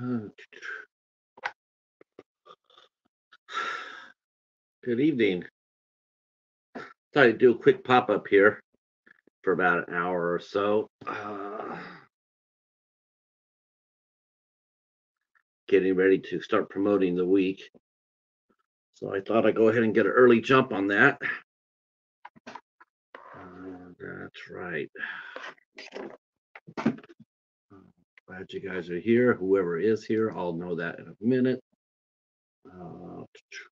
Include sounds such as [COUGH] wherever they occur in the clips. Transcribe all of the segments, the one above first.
Uh, Good evening. Thought I'd do a quick pop up here for about an hour or so. Uh, getting ready to start promoting the week. So I thought I'd go ahead and get an early jump on that. Uh, that's right. Glad you guys are here. Whoever is here, I'll know that in a minute. Uh, okay.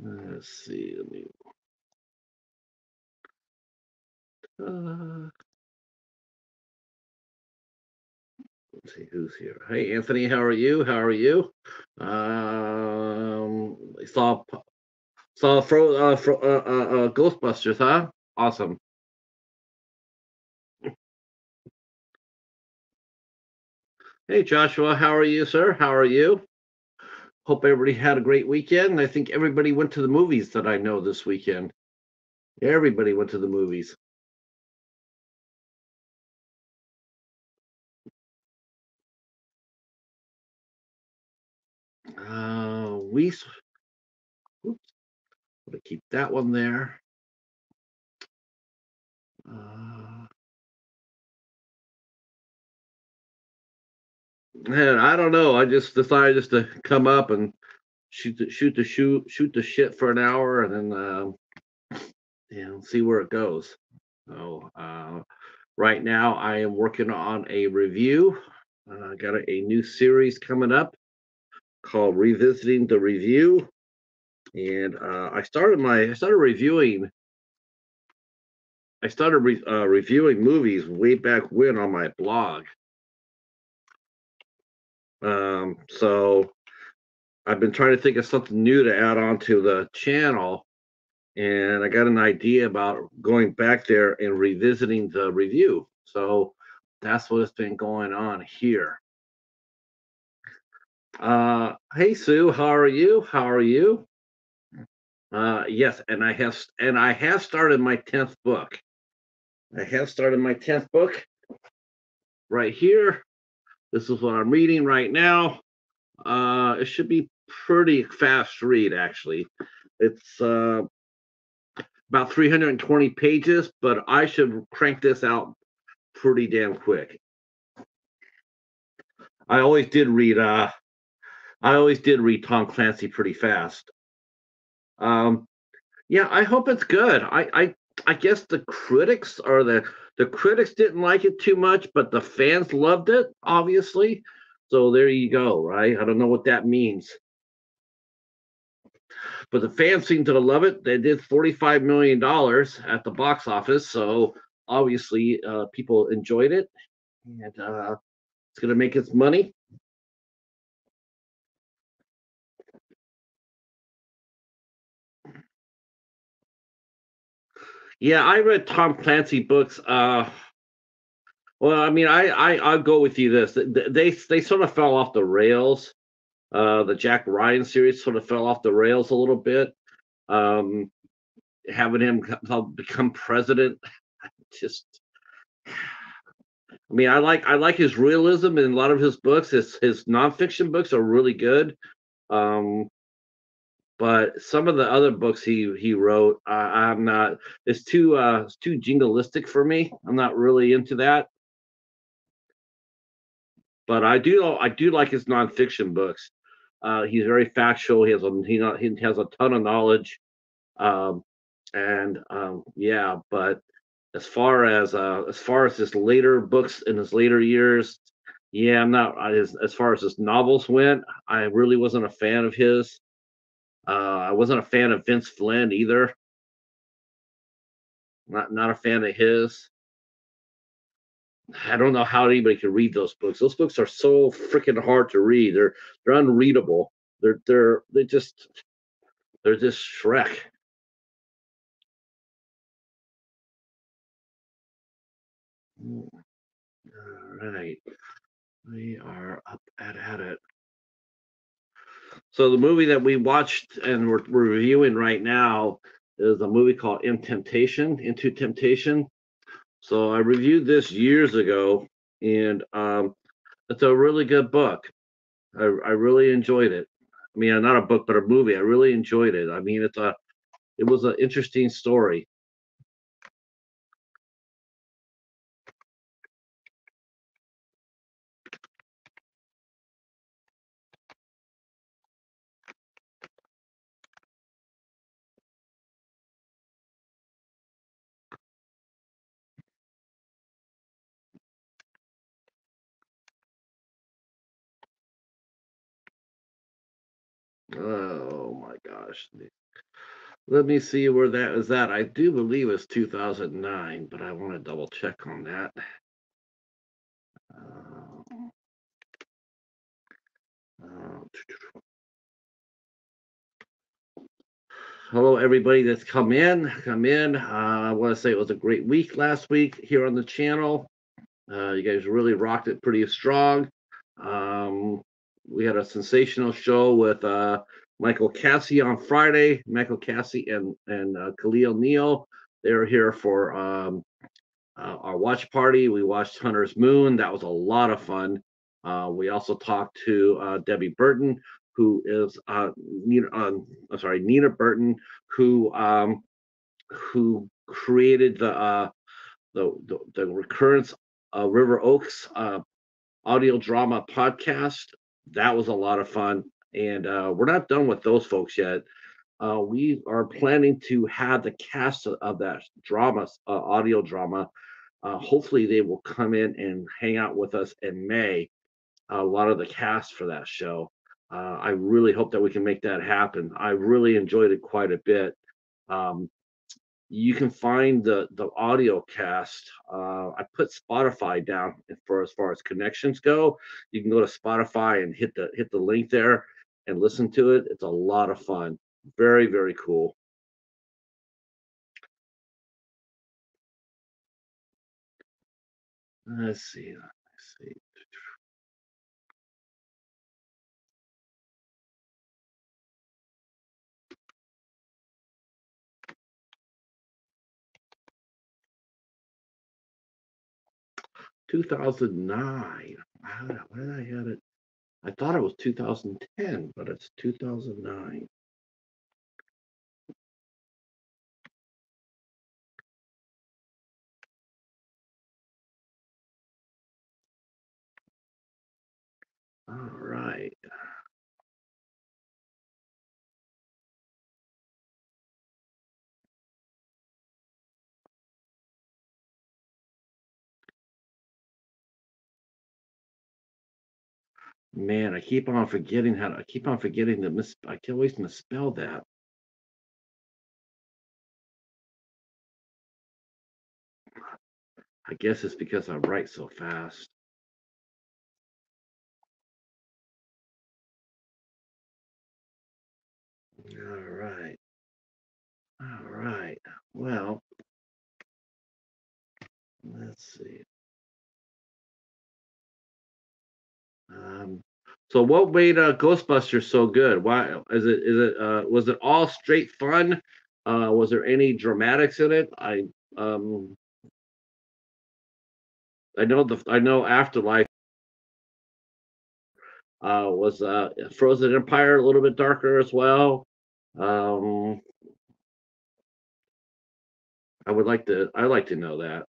Let's see. Let me. Uh, let's see who's here. Hey, Anthony, how are you? How are you? Um, saw saw Fro, uh, Fro, uh, uh, uh, Ghostbusters, huh? Awesome. Hey, Joshua, how are you, sir? How are you? Hope everybody had a great weekend. I think everybody went to the movies that I know this weekend. Everybody went to the movies. Uh, we, oops, gonna keep that one there. Uh, man, I don't know. I just decided just to come up and shoot the shoot the shoot shoot the shit for an hour and then um, know see where it goes. So uh, right now I am working on a review. Uh, I got a, a new series coming up called Revisiting the Review, and uh, I started my I started reviewing. I started re, uh, reviewing movies way back when on my blog. Um, so I've been trying to think of something new to add on to the channel, and I got an idea about going back there and revisiting the review. So that's what's been going on here. Uh, hey Sue, how are you? How are you? Uh, yes, and I have and I have started my tenth book. I have started my tenth book right here. This is what I'm reading right now. Uh, it should be pretty fast read actually. It's uh, about 320 pages, but I should crank this out pretty damn quick. I always did read uh I always did read Tom Clancy pretty fast. Um yeah, I hope it's good. I I I guess the critics or the the critics didn't like it too much, but the fans loved it, obviously. So there you go, right? I don't know what that means. But the fans seem to love it. They did $45 million at the box office. So obviously uh, people enjoyed it. And uh, it's going to make its money. Yeah, I read Tom Clancy books. Uh, well, I mean, I, I I'll go with you this. They they, sort of fell off the rails. Uh, the Jack Ryan series sort of fell off the rails a little bit. Um, having him become president, [LAUGHS] just. I mean, I like I like his realism in a lot of his books. His his nonfiction books are really good. Um, but some of the other books he he wrote, I, I'm not. It's too uh it's too jingleistic for me. I'm not really into that. But I do I do like his nonfiction books. Uh, he's very factual. He has a he he has a ton of knowledge. Um, and um, yeah, but as far as uh as far as his later books in his later years, yeah, I'm not as as far as his novels went, I really wasn't a fan of his. Uh, I wasn't a fan of Vince Flynn either. Not not a fan of his. I don't know how anybody can read those books. Those books are so freaking hard to read. They're they're unreadable. They're they're they just they're just Shrek. All right, we are up at, at it. So the movie that we watched and we're, we're reviewing right now is a movie called In Temptation, Into Temptation. So I reviewed this years ago, and um, it's a really good book. I, I really enjoyed it. I mean, not a book, but a movie. I really enjoyed it. I mean, it's a it was an interesting story. Oh my gosh. Let me see where that is at. I do believe it's 2009, but I want to double check on that. Uh, uh, hello, everybody that's come in. Come in. Uh, I want to say it was a great week last week here on the channel. Uh, you guys really rocked it pretty strong. Um, we had a sensational show with uh, Michael Cassie on Friday. Michael Cassie and and uh, Khalil Neal. They were here for um, uh, our watch party. We watched Hunter's Moon. That was a lot of fun. Uh, we also talked to uh, Debbie Burton, who is uh, Nina. Um, I'm sorry, Nina Burton, who um, who created the uh, the, the, the recurrence River Oaks audio drama podcast. That was a lot of fun. And uh, we're not done with those folks yet. Uh, we are planning to have the cast of, that drama, uh, audio drama. Uh, hopefully, they will come in and hang out with us in May. A lot of the cast for that show. Uh, I really hope that we can make that happen. I really enjoyed it quite a bit. Um, you can find the the audio cast. Uh, I put Spotify down for as far as connections go. You can go to Spotify and hit the hit the link there and listen to it. It's a lot of fun. Very very cool. Let's see. Let's see. 2009. How did, where did I have it? I thought it was 2010, but it's 2009. All right. Man, I keep on forgetting how to, I keep on forgetting to miss, I can always misspell that. I guess it's because I write so fast. All right. All right. Well, let's see. Um, so what made uh, Ghostbusters so good? Why is it? Is it? Uh, was it all straight fun? Uh, was there any dramatics in it? I um, I know the I know Afterlife uh, was uh, Frozen Empire a little bit darker as well. Um, I would like to. I like to know that.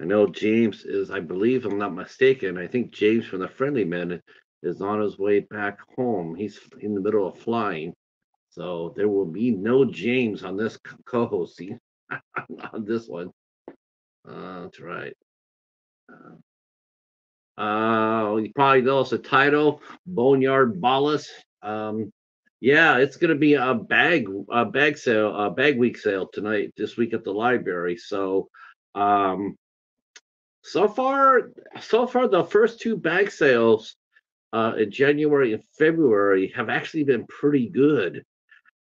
I know James is, I believe I'm not mistaken. I think James from the Friendly Men is on his way back home. He's in the middle of flying. So there will be no James on this co hosting [LAUGHS] on this one. Uh, that's right. Uh, uh, you probably noticed the title, Boneyard Ballahs. Um, yeah, it's going to be a bag, a bag sale, a bag week sale tonight, this week at the library. So, um, so far, so far, the first two bag sales uh, in January and February have actually been pretty good.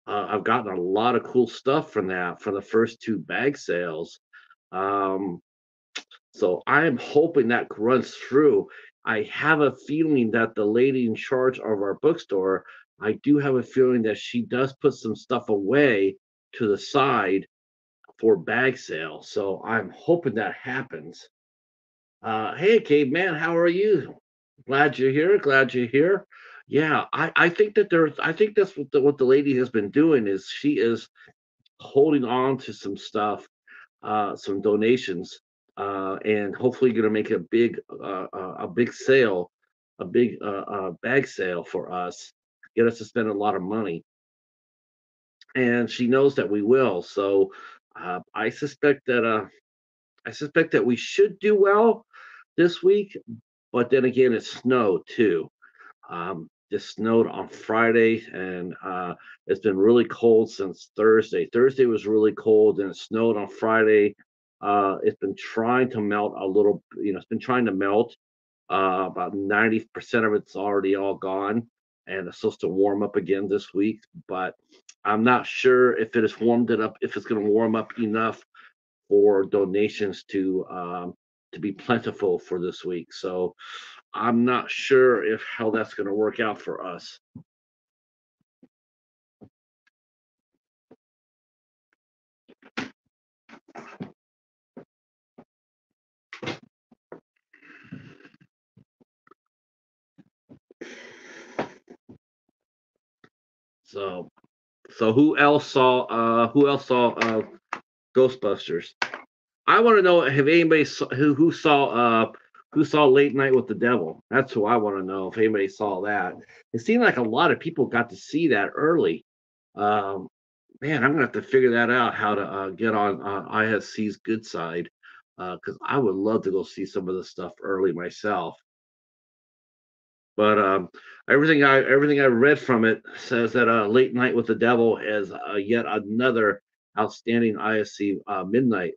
Uh, I've gotten a lot of cool stuff from that for the first two bag sales. Um, so I'm hoping that runs through. I have a feeling that the lady in charge of our bookstore, I do have a feeling that she does put some stuff away to the side for bag sale. So I'm hoping that happens. Uh, hey, caveman, how are you? Glad you're here. Glad you're here. Yeah, I, I think that there's I think that's what the what the lady has been doing is she is holding on to some stuff, uh, some donations, uh, and hopefully going to make a big uh, a big sale, a big uh, uh, bag sale for us, get us to spend a lot of money, and she knows that we will. So uh, I suspect that uh, I suspect that we should do well this week, but then again, it snowed too. Um, just snowed on Friday, and uh, it's been really cold since Thursday. Thursday was really cold, and it snowed on Friday. Uh, it's been trying to melt a little, you know, it's been trying to melt. Uh, about 90% of it's already all gone, and it's supposed to warm up again this week. But I'm not sure if it has warmed it up, if it's going to warm up enough for donations to um, to be plentiful for this week. So I'm not sure if how that's going to work out for us. So, so who else saw? Uh, who else saw uh, Ghostbusters? I want to know if anybody saw, who who saw uh who saw Late Night with the Devil. That's who I want to know if anybody saw that. It seemed like a lot of people got to see that early. Um, man, I'm gonna have to figure that out how to uh, get on uh, IFC's good side because uh, I would love to go see some of the stuff early myself. But um, everything I everything I read from it says that uh, Late Night with the Devil is uh, yet another outstanding IFC uh, midnight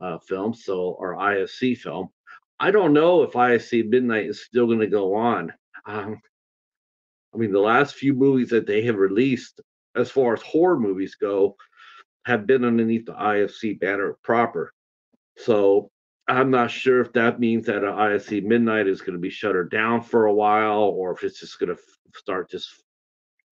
uh, uh, film, so or IFC film. I don't know if IFC Midnight is still going to go on. Um, I mean, the last few movies that they have released, as far as horror movies go, have been underneath the IFC banner proper. So I'm not sure if that means that uh, IFC Midnight is going to be shuttered down for a while, or if it's just going to start just,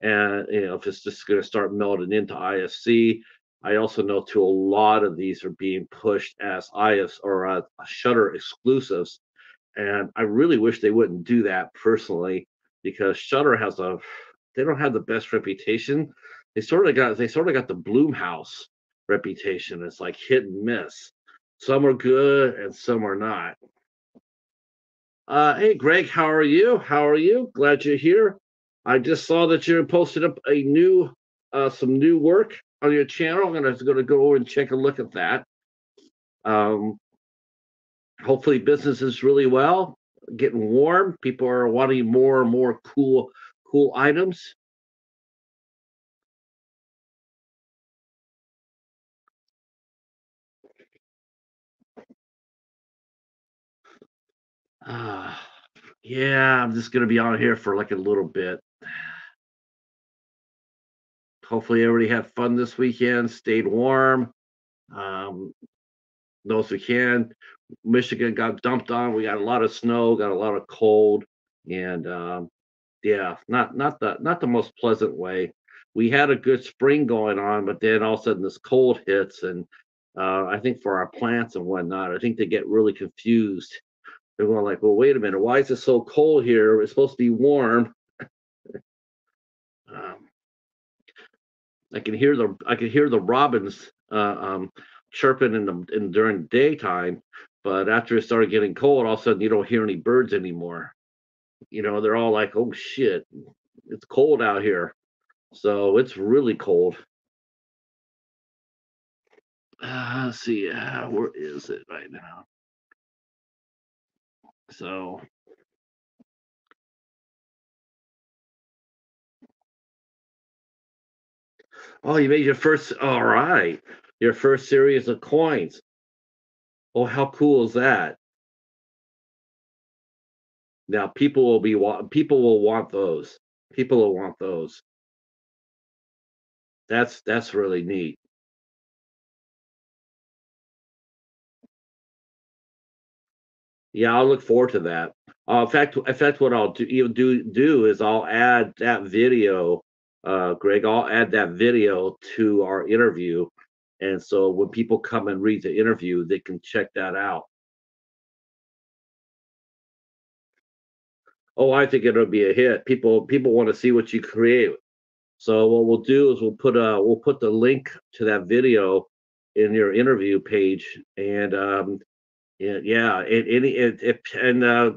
and you know, if it's just going to start melding into IFC. I also know too a lot of these are being pushed as IS or uh, Shudder exclusives, and I really wish they wouldn't do that personally because Shudder has a they don't have the best reputation. They sort of got they sort of got the Blumhouse reputation. It's like hit and miss. Some are good and some are not. Uh, hey Greg, how are you? How are you? Glad you're here. I just saw that you posted up a new uh, some new work on your channel. I'm gonna gonna go over and check a look at that. Um, hopefully, business is really well, getting warm. People are wanting more and more cool, cool items. Uh, yeah, I'm just gonna be on here for like a little bit. Hopefully, everybody had fun this weekend, stayed warm. Um, those who can. Michigan got dumped on. We got a lot of snow, got a lot of cold, and um, yeah, not not the not the most pleasant way. We had a good spring going on, but then all of a sudden this cold hits, and uh, I think for our plants and whatnot, I think they get really confused. They're going like, "Well, wait a minute, why is it so cold here? It's supposed to be warm." [LAUGHS] um, I can hear the I can hear the robins uh, um, chirping in the in during daytime, but after it started getting cold, all of a sudden you don't hear any birds anymore. You know, they're all like, "Oh shit, it's cold out here," so it's really cold. Uh, let's see, uh, where is it right now? So Oh, you made your first. All right, your first series of coins. Oh, how cool is that? Now people will be people will want those. People will want those. That's that's really neat. Yeah, I'll look forward to that. Uh, in fact, in fact, what I'll do, do do is I'll add that video, uh, Greg. I'll add that video to our interview, and so when people come and read the interview, they can check that out. Oh, I think it'll be a hit. People people want to see what you create. So what we'll do is we'll put uh we'll put the link to that video in your interview page, and um, yeah, and any it, it, and uh,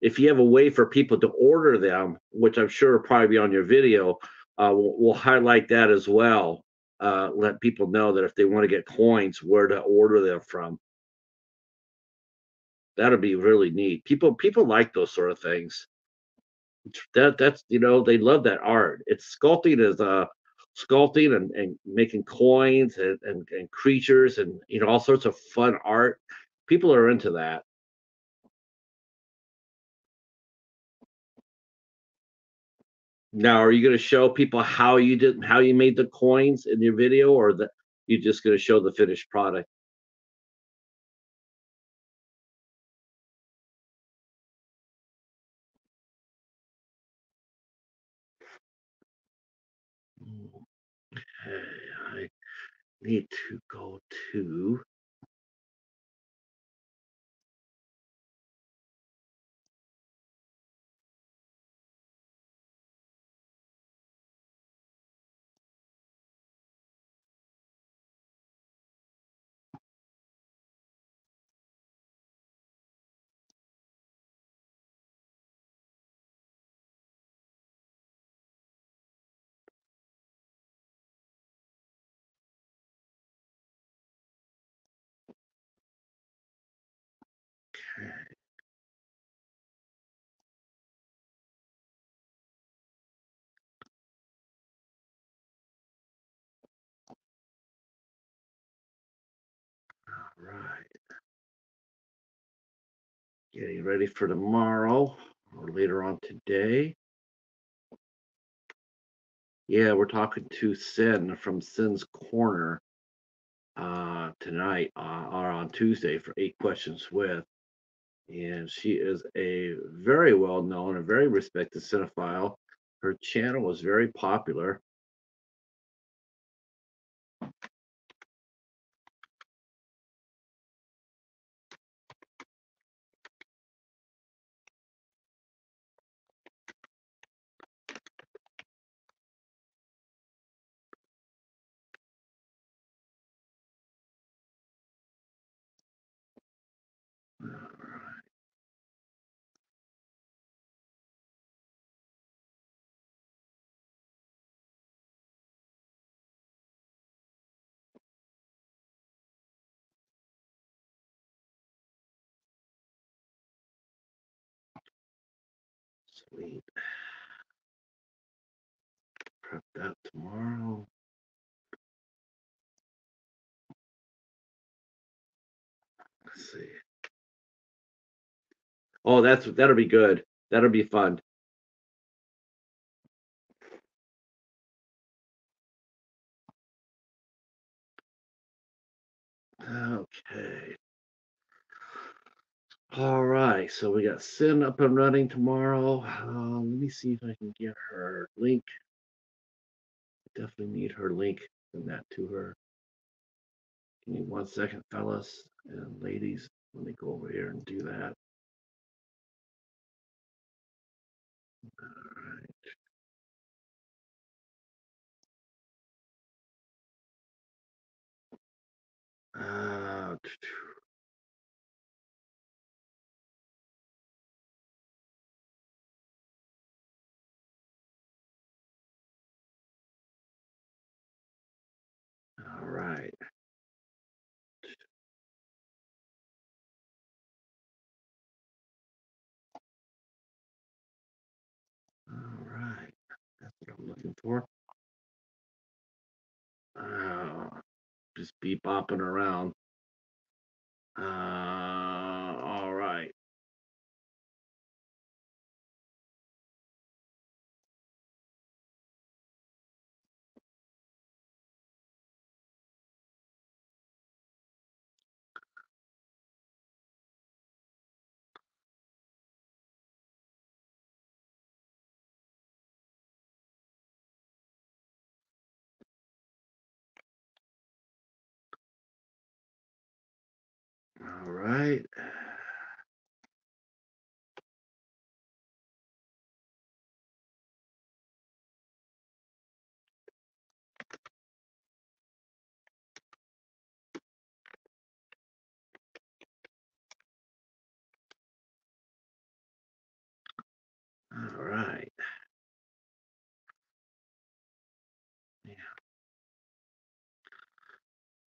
if you have a way for people to order them, which I'm sure will probably be on your video, uh, we'll, we'll highlight that as well. Uh, let people know that if they want to get coins, where to order them from. That'll be really neat. People people like those sort of things. That that's you know they love that art. It's sculpting is uh sculpting and, and making coins and, and and creatures and you know all sorts of fun art. People are into that. Now, are you going to show people how you did how you made the coins in your video, or that you're just going to show the finished product? Hmm. Okay, I need to go to. Right. Getting ready for tomorrow or later on today. Yeah, we're talking to Sin from Sin's Corner uh, tonight uh, or on Tuesday for eight questions with. And she is a very well known and very respected cinephile. Her channel is very popular. That tomorrow. Let's see. Oh, that's that'll be good. That'll be fun. Okay. All right. So we got Sin up and running tomorrow. Um, let me see if I can get her link. Definitely need her link. Send that to her. Give me one second, fellas and ladies. Let me go over here and do that. All right. Uh, all right. All right. That's what I'm looking for. Uh, just be bopping around. Uh, right. All right. Yeah.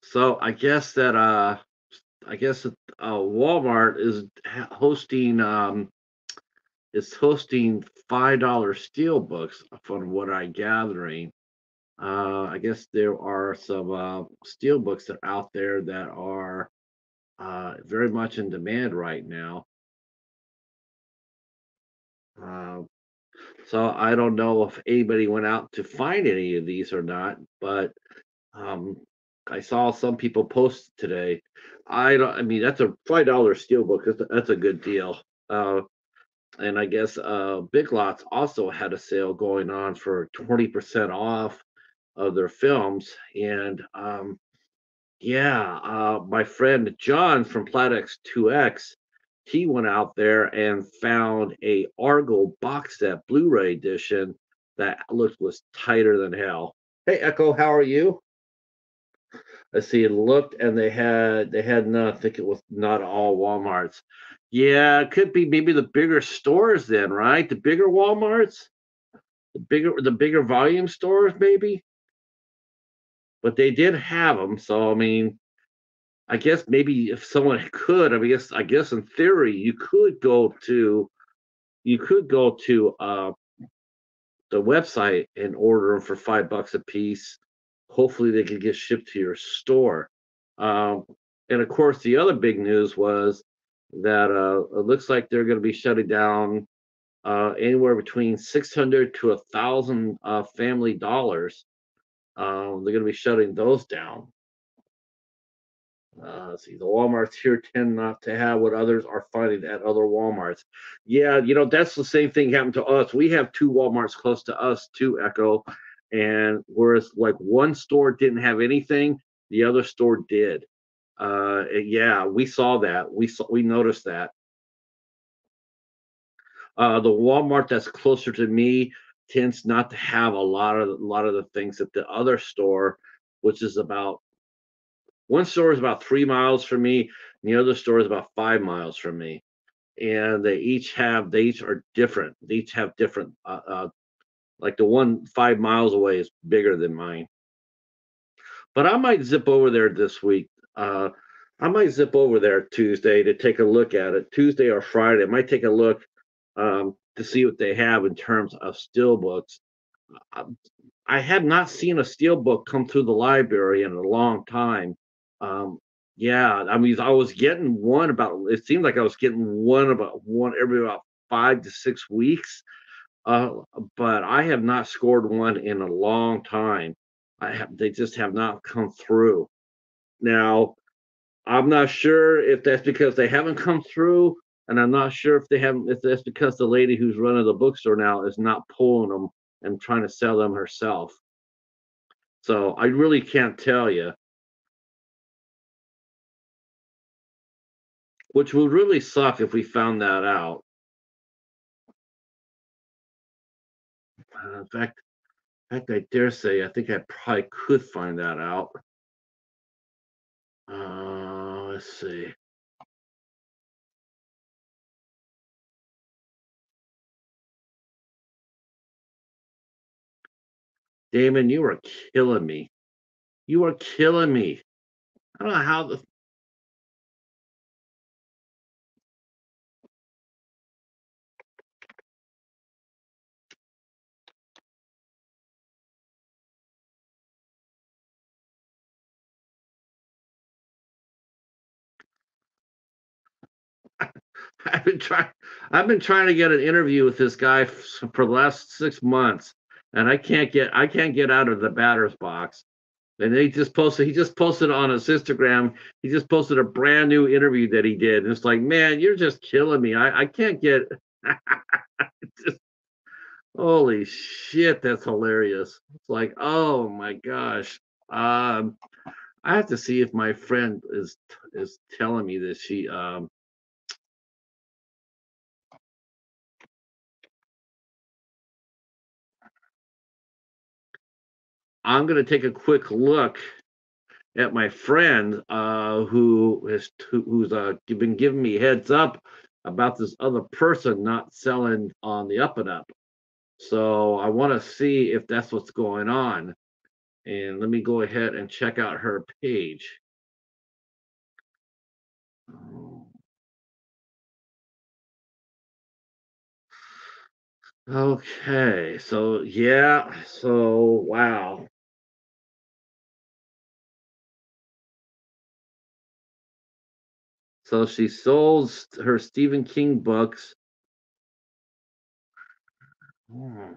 So I guess that uh I guess uh, Walmart is hosting um is hosting five dollar steel books from what I'm gathering. Uh, I guess there are some uh, steel books that are out there that are uh, very much in demand right now. Uh, so I don't know if anybody went out to find any of these or not, but um, I saw some people post today. I don't. I mean, that's a five dollar steel book. That's a, that's a good deal. Uh, and I guess uh, Big Lots also had a sale going on for twenty percent off of their films. And um, yeah, uh, my friend John from Platex 2X, he went out there and found a Argo box set Blu-ray edition that looked was tighter than hell. Hey Echo, how are you? I see it looked and they had they had no, I think it was not all Walmarts. Yeah, it could be maybe the bigger stores then, right? The bigger Walmarts, the bigger the bigger volume stores, maybe. But they did have them, so I mean, I guess maybe if someone could, I mean, guess I guess in theory you could go to you could go to uh the website and order them for five bucks a piece. Hopefully they could get shipped to your store. Um, and of course, the other big news was that uh, it looks like they're going to be shutting down uh, anywhere between 600 to a thousand uh, family dollars. Um, they're going to be shutting those down. Uh, see, the Walmarts here tend not to have what others are finding at other Walmarts. Yeah, you know, that's the same thing happened to us. We have two Walmarts close to us too, Echo. And whereas like one store didn't have anything, the other store did. Uh, yeah, we saw that. We saw, we noticed that. Uh, the Walmart that's closer to me tends not to have a lot of a lot of the things that the other store, which is about one store is about three miles from me, and the other store is about five miles from me. And they each have they each are different. They each have different uh, uh like the one five miles away is bigger than mine. But I might zip over there this week. Uh I might zip over there Tuesday to take a look at it. Tuesday or Friday. I might take a look um, to see what they have in terms of steel books. Um, I have not seen a steel book come through the library in a long time. Um, yeah, I mean, I was getting one about. It seemed like I was getting one about one every about five to six weeks, uh, but I have not scored one in a long time. I have. They just have not come through. Now, I'm not sure if that's because they haven't come through, and I'm not sure if they haven't. If that's because the lady who's running the bookstore now is not pulling them and trying to sell them herself. So I really can't tell you. Which would really suck if we found that out. Uh, in fact, in fact, I dare say I think I probably could find that out. Uh, let's see. Damon, you are killing me. You are killing me. I don't know how the I've been trying. I've been trying to get an interview with this guy for the last six months, and I can't get. I can't get out of the batter's box. And he just posted. He just posted on his Instagram. He just posted a brand new interview that he did. And it's like, man, you're just killing me. I, I can't get. [LAUGHS] just, holy shit, that's hilarious. It's like, oh my gosh. Um, I have to see if my friend is is telling me that she um I'm gonna take a quick look at my friend uh who who, who's uh been giving me heads up about this other person not selling on the up and up. So I want to see if that's what's going on. And let me go ahead and check out her page. Okay, so yeah, so wow. So she sold her Stephen King books. Hmm.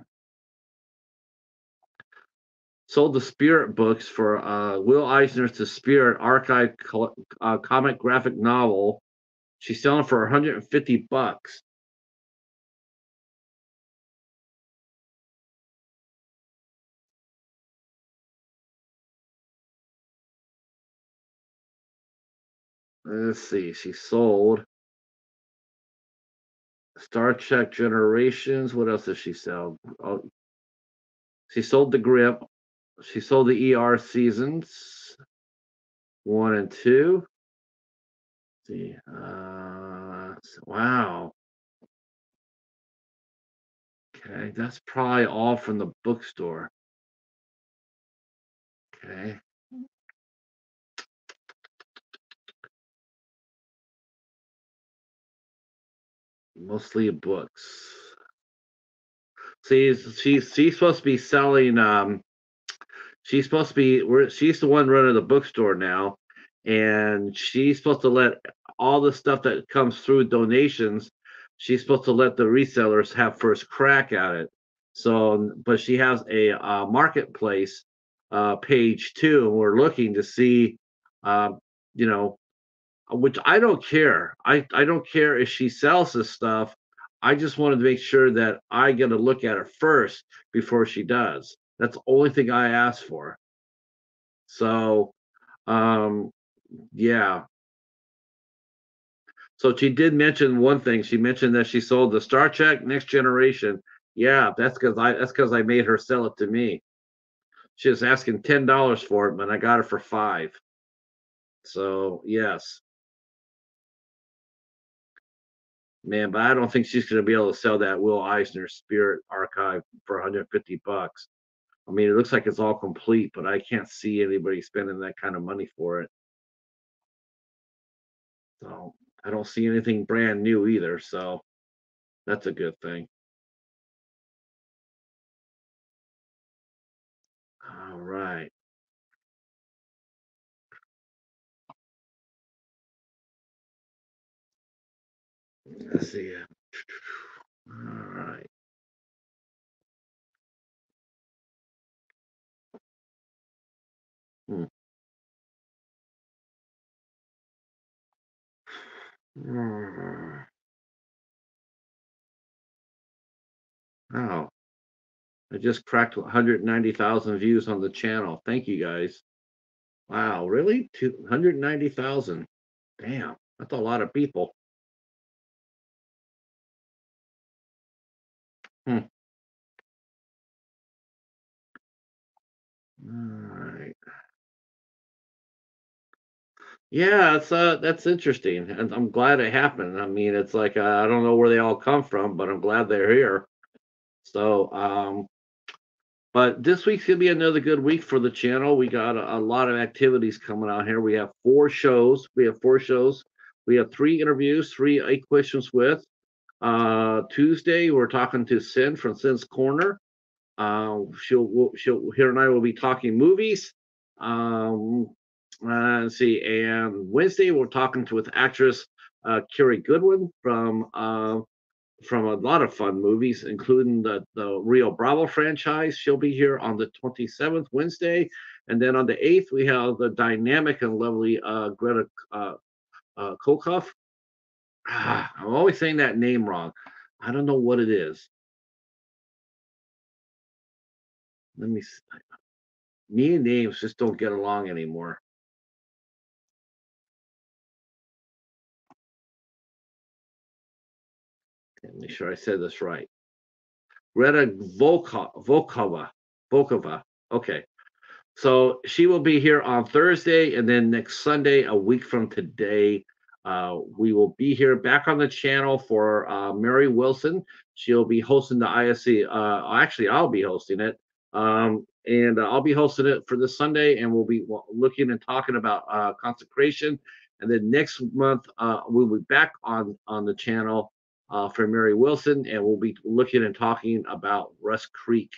Sold the Spirit books for uh, Will Eisner's The Spirit archive uh, comic graphic novel. She's selling for 150 bucks. Let's see. She sold Star Trek Generations. What else does she sell? Oh, she sold the Grip. She sold the ER seasons one and two. Let's see, uh, wow. Okay, that's probably all from the bookstore. Okay. Mostly books. See, she's she's supposed to be selling. Um, she's supposed to be. We're, she's the one running the bookstore now, and she's supposed to let all the stuff that comes through donations. She's supposed to let the resellers have first crack at it. So, but she has a uh, marketplace uh, page too, and we're looking to see, uh, you know, which I don't care. I, I don't care if she sells this stuff. I just wanted to make sure that I get a look at it first before she does. That's the only thing I asked for. So, um, yeah. So she did mention one thing. She mentioned that she sold the Star Trek Next Generation. Yeah, that's because I that's because I made her sell it to me. She was asking ten dollars for it, but I got it for five. So yes. Man, but I don't think she's going to be able to sell that Will Eisner Spirit Archive for 150 bucks. I mean, it looks like it's all complete, but I can't see anybody spending that kind of money for it. So I don't see anything brand new either. So that's a good thing. All right. Let's see. All right. Hmm. Oh, I just cracked 190,000 views on the channel. Thank you guys. Wow, really? 290,000. Damn, that's a lot of people. Hmm. All right. Yeah, it's uh that's interesting, and I'm glad it happened. I mean, it's like uh, I don't know where they all come from, but I'm glad they're here. So, um, but this week's gonna be another good week for the channel. We got a, a lot of activities coming out here. We have four shows. We have four shows. We have three interviews, three eight questions with. Uh, Tuesday, we're talking to Sin from Sin's Corner. Uh, she'll, she'll, here and I will be talking movies. Um, uh, let's see, and Wednesday we're talking to with actress uh, Carrie Goodwin from uh, from a lot of fun movies, including the the Rio Bravo franchise. She'll be here on the 27th Wednesday, and then on the 8th we have the dynamic and lovely uh, Greta uh, uh, Kolkoff ah, I'm always saying that name wrong. I don't know what it is. Let me see. Me and names just don't get along anymore. Let make sure I said this right. Greta Volkova. Volkova. Okay. So she will be here on Thursday and then next Sunday, a week from today uh, we will be here back on the channel for uh, Mary Wilson. She'll be hosting the IFC. Uh, actually, I'll be hosting it. Um, and I'll be hosting it for this Sunday, and we'll be looking and talking about uh, consecration. And then next month, uh, we'll be back on on the channel for Mary Wilson, and we'll be looking and talking about Rust Creek.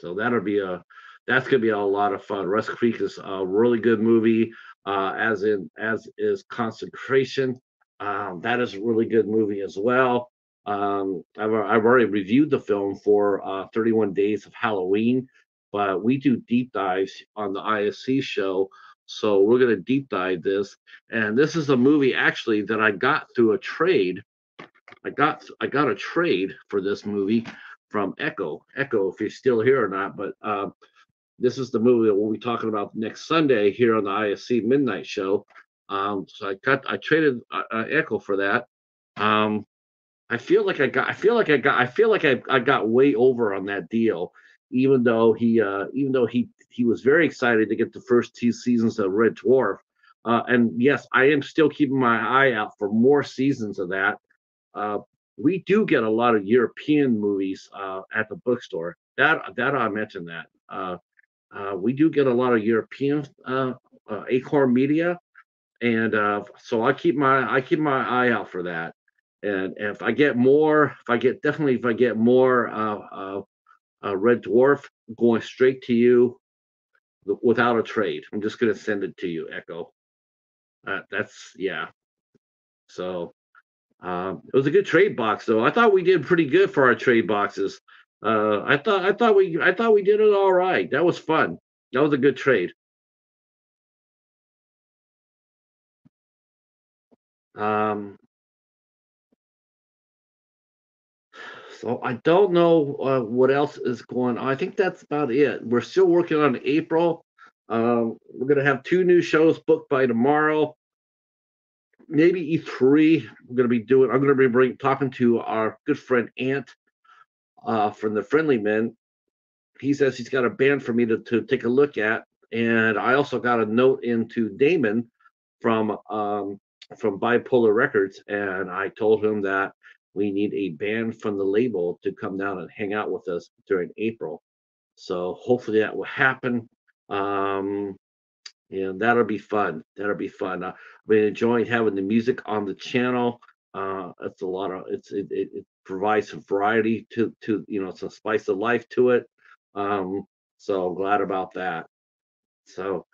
So that'll be a that's gonna be a lot of fun. Rust Creek is a really good movie, uh, as in as is Consecration. Um, that is a really good movie as well. Um, I've, I've already reviewed the film for uh, 31 Days of Halloween, but we do deep dives on the IFC show. So we're going to deep dive this. And this is a movie actually that I got through a trade. I got I got a trade for this movie from Echo. Echo, if you're still here or not, but uh, this is the movie that we'll be talking about next Sunday here on the IFC Midnight Show. Um, so I got I traded uh, uh, Echo for that. Um, I feel like I got I feel like I got I feel like I, I got way over on that deal, even though he uh, even though he he was very excited to get the first two seasons of Red Dwarf. Uh, and yes, I am still keeping my eye out for more seasons of that. Uh, we do get a lot of European movies uh, at the bookstore. That that I mentioned that. Uh, we do get a lot of European uh, uh, Acorn Media, and uh, so I keep my I keep my eye out for that and if I get more, if I get definitely if I get more uh, red dwarf going straight to you without a trade, I'm just gonna send it to you, Echo. That's yeah. So um, it was a good trade box, though. I thought we did pretty good for our trade boxes. Uh, I thought I thought we I thought we did it all right. That was fun. That was a good trade. Um, So I don't know uh, what else is going on. I think that's about it. We're still working on April. Um, we're going to have two new shows booked by tomorrow. Maybe E3. We're going to be doing. I'm going to be bring, talking to our good friend Ant uh, from the Friendly Men. He says he's got a band for me to, to take a look at, and I also got a note into Damon from um, from Bipolar Records, and I told him that we need a band from the label to come down and hang out with us during April. So hopefully that will happen. Um, and that'll be fun. That'll be fun. Uh, I've been enjoying having the music on the channel. Uh, it's a lot of it's it, it, it, provides some variety to to you know some spice of life to it. Um, so glad about that. So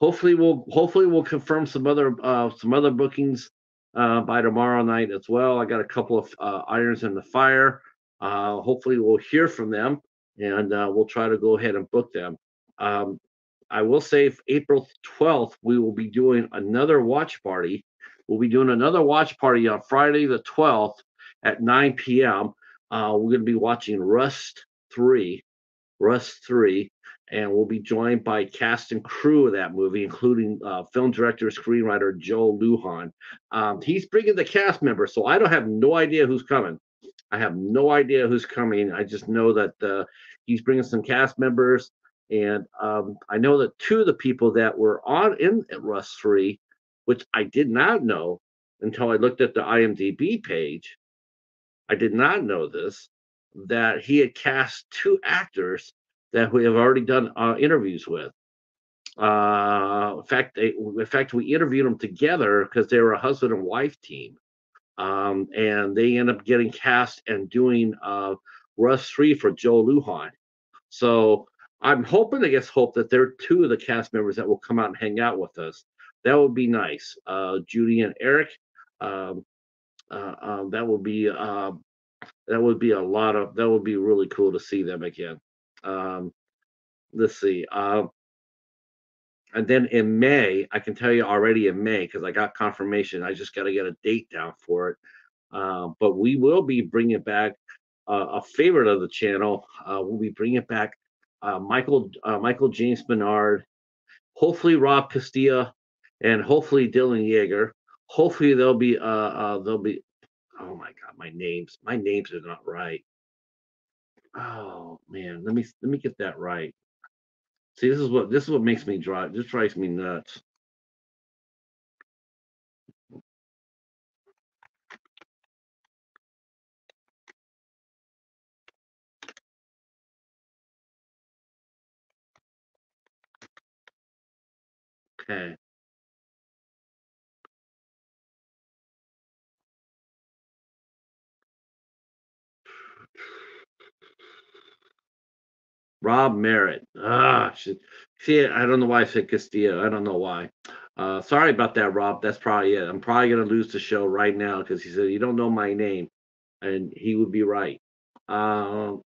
hopefully we'll hopefully we'll confirm some other uh, some other bookings uh, by tomorrow night as well. I got a couple of uh, irons in the fire. Uh, hopefully, we'll hear from them and uh, we'll try to go ahead and book them. Um, I will say, April 12th, we will be doing another watch party. We'll be doing another watch party on Friday the 12th at 9 p.m. Uh, we're going to be watching Rust 3. Rust 3 and we'll be joined by cast and crew of that movie, including uh, film director, screenwriter Joe Lujan. Um, he's bringing the cast members, so I don't have no idea who's coming. I have no idea who's coming. I just know that uh, he's bringing some cast members, and um, I know that two of the people that were on in Rust Three, which I did not know until I looked at the IMDb page. I did not know this that he had cast two actors that we have already done uh, interviews with. Uh, in fact, they, in fact, we interviewed them together because they were a husband and wife team, um, and they end up getting cast and doing uh, Rust Three for Joe Lujan. So I'm hoping, I guess, hope that there are two of the cast members that will come out and hang out with us. That would be nice. Uh, Judy and Eric. Um, uh, um, that would be uh, that would be a lot of that would be really cool to see them again. Um, let's see. Uh, and then in May, I can tell you already in May because I got confirmation. I just got to get a date down for it. Uh, but we will be bringing back uh, a favorite of the channel. Uh, we'll be bringing back uh, Michael uh, Michael James Bernard, hopefully Rob Castilla, and hopefully Dylan Yeager. Hopefully they'll be uh, uh they'll be oh my god my names my names are not right. Oh man let me let me get that right. See this is what this is what makes me drive this drives me nuts. Okay Rob Merritt. Ah. See, I don't know why I said Castillo. I don't know why. Uh, sorry about that, Rob. That's probably it. I'm probably gonna lose the show right now because he said you don't know my name, and he would be right. Um,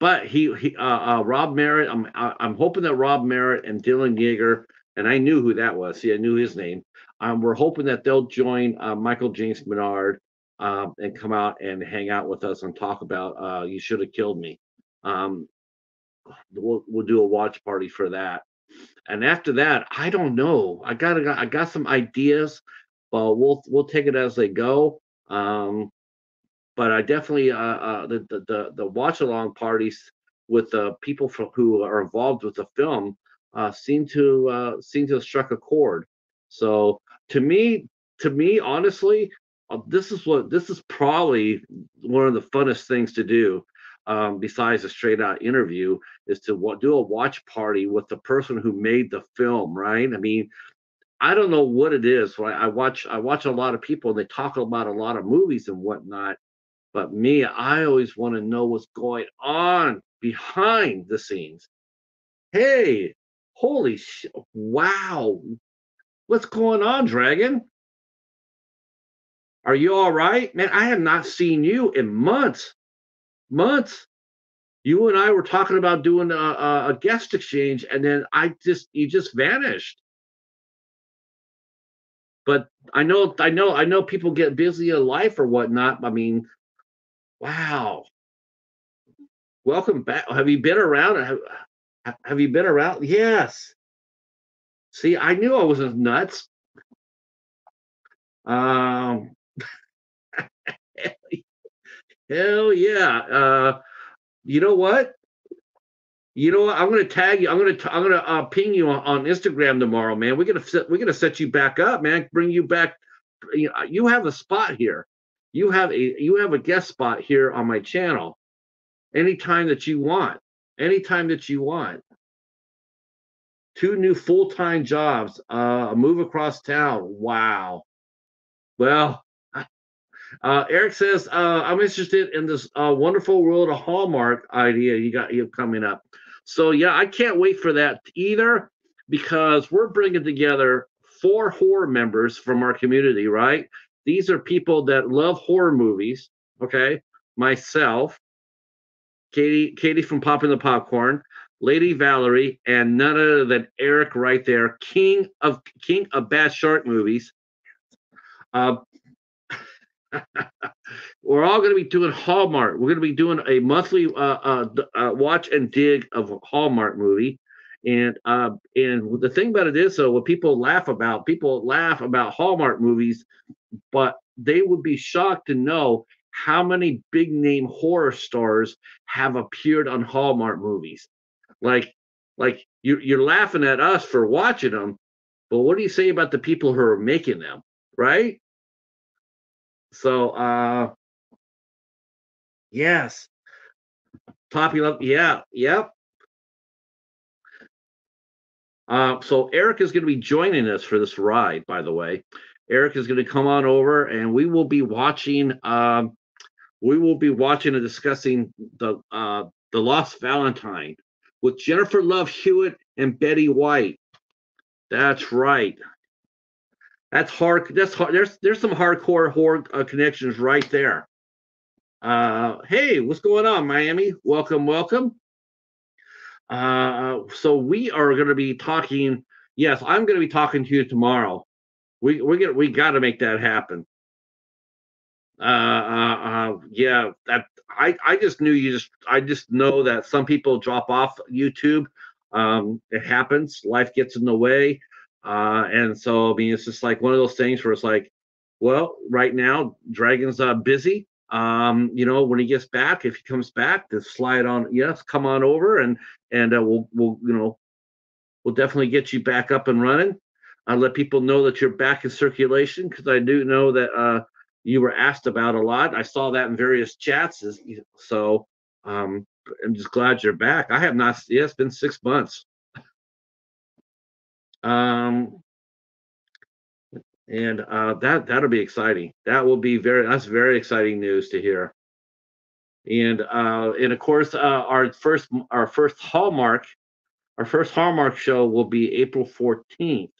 but he, he uh, uh, Rob Merritt. I'm I'm hoping that Rob Merritt and Dylan Yeager, and I knew who that was. See, I knew his name. Um, we're hoping that they'll join uh, Michael James Menard um, and come out and hang out with us and talk about uh, "You Should Have Killed Me." Um, we'll we'll do a watch party for that. And after that, I don't know. I got I got some ideas, but we'll we'll take it as they go. Um, but I definitely uh, uh, the, the the the watch along parties with the people from, who are involved with the film uh, seem to uh, seem to have struck a chord. So to me, to me, honestly, uh, this is what this is probably one of the funnest things to do um, besides a straight out interview, is to w- do a watch party with the person who made the film, right? I mean, I don't know what it is. Right? I watch I watch a lot of people and they talk about a lot of movies and whatnot, but me, I always want to know what's going on behind the scenes. Hey, holy sh! Wow, what's going on, Dragon? Are you all right, man? I have not seen you in months months. You and I were talking about doing a, a guest exchange, and then I just you just vanished. But I know, I know, I know people get busy in life or whatnot. I mean, wow. Welcome back. Have you been around? Have, have you been around? Yes. See, I knew I wasn't nuts. Um, [LAUGHS] Hell yeah. Uh, you know what? You know what? I'm gonna tag you. I'm gonna I'm gonna uh, ping you on, on Instagram tomorrow, man. We're gonna set we're gonna set you back up, man. Bring you back. You, you have a spot here. You have a you have a guest spot here on my channel. Anytime that you want. Anytime that you want. Two new full time jobs. Uh, a move across town. Wow. Well, uh, Eric says, uh, I'm interested in this uh, wonderful world of Hallmark idea you got you coming up. So yeah, I can't wait for that either because we're bringing together four horror members from our community, right? These are people that love horror movies. Okay, myself, Katie, Katie from Popping the Popcorn, Lady Valerie, and none other than Eric right there, king of king of bad shark movies. Uh, [LAUGHS] we're all going to be doing Hallmark. We're going to be doing a monthly uh, uh, uh, watch and dig of a Hallmark movie. And uh, and the thing about it is, so what people laugh about, people laugh about Hallmark movies, but they would be shocked to know how many big name horror stars have appeared on Hallmark movies. Like, like you, you're laughing at us for watching them, but what do you say about the people who are making them, right? So uh yes. Popular, yeah, yep. Uh, so Eric is going to be joining us for this ride, by the way. Eric is going to come on over and we will be watching um we will be watching and discussing the uh the Lost Valentine with Jennifer Love Hewitt and Betty White. That's right. That's hard. That's hard. There's there's some hardcore horror uh, connections right there. Uh, hey, what's going on, Miami? Welcome, welcome. Uh, so we are going to be talking. Yes, I'm going to be talking to you tomorrow. We we get we got to make that happen. Uh, uh, uh, yeah, that I I just knew you just I just know that some people drop off YouTube. Um, it happens. Life gets in the way. Uh, and so, I mean, it's just like one of those things where it's like, well, right now, Dragon's uh, busy. Um, you know, when he gets back, if he comes back, to slide on. Yes, come on over, and and uh, we'll we'll you know, we'll definitely get you back up and running. I let people know that you're back in circulation because I do know that uh, you were asked about a lot. I saw that in various chats. So um, I'm just glad you're back. I have not. Yeah, it's been six months. Um, and uh, that that'll be exciting. That will be very. That's very exciting news to hear. And uh, and of course, uh, our first our first Hallmark, our first Hallmark show will be April 14th,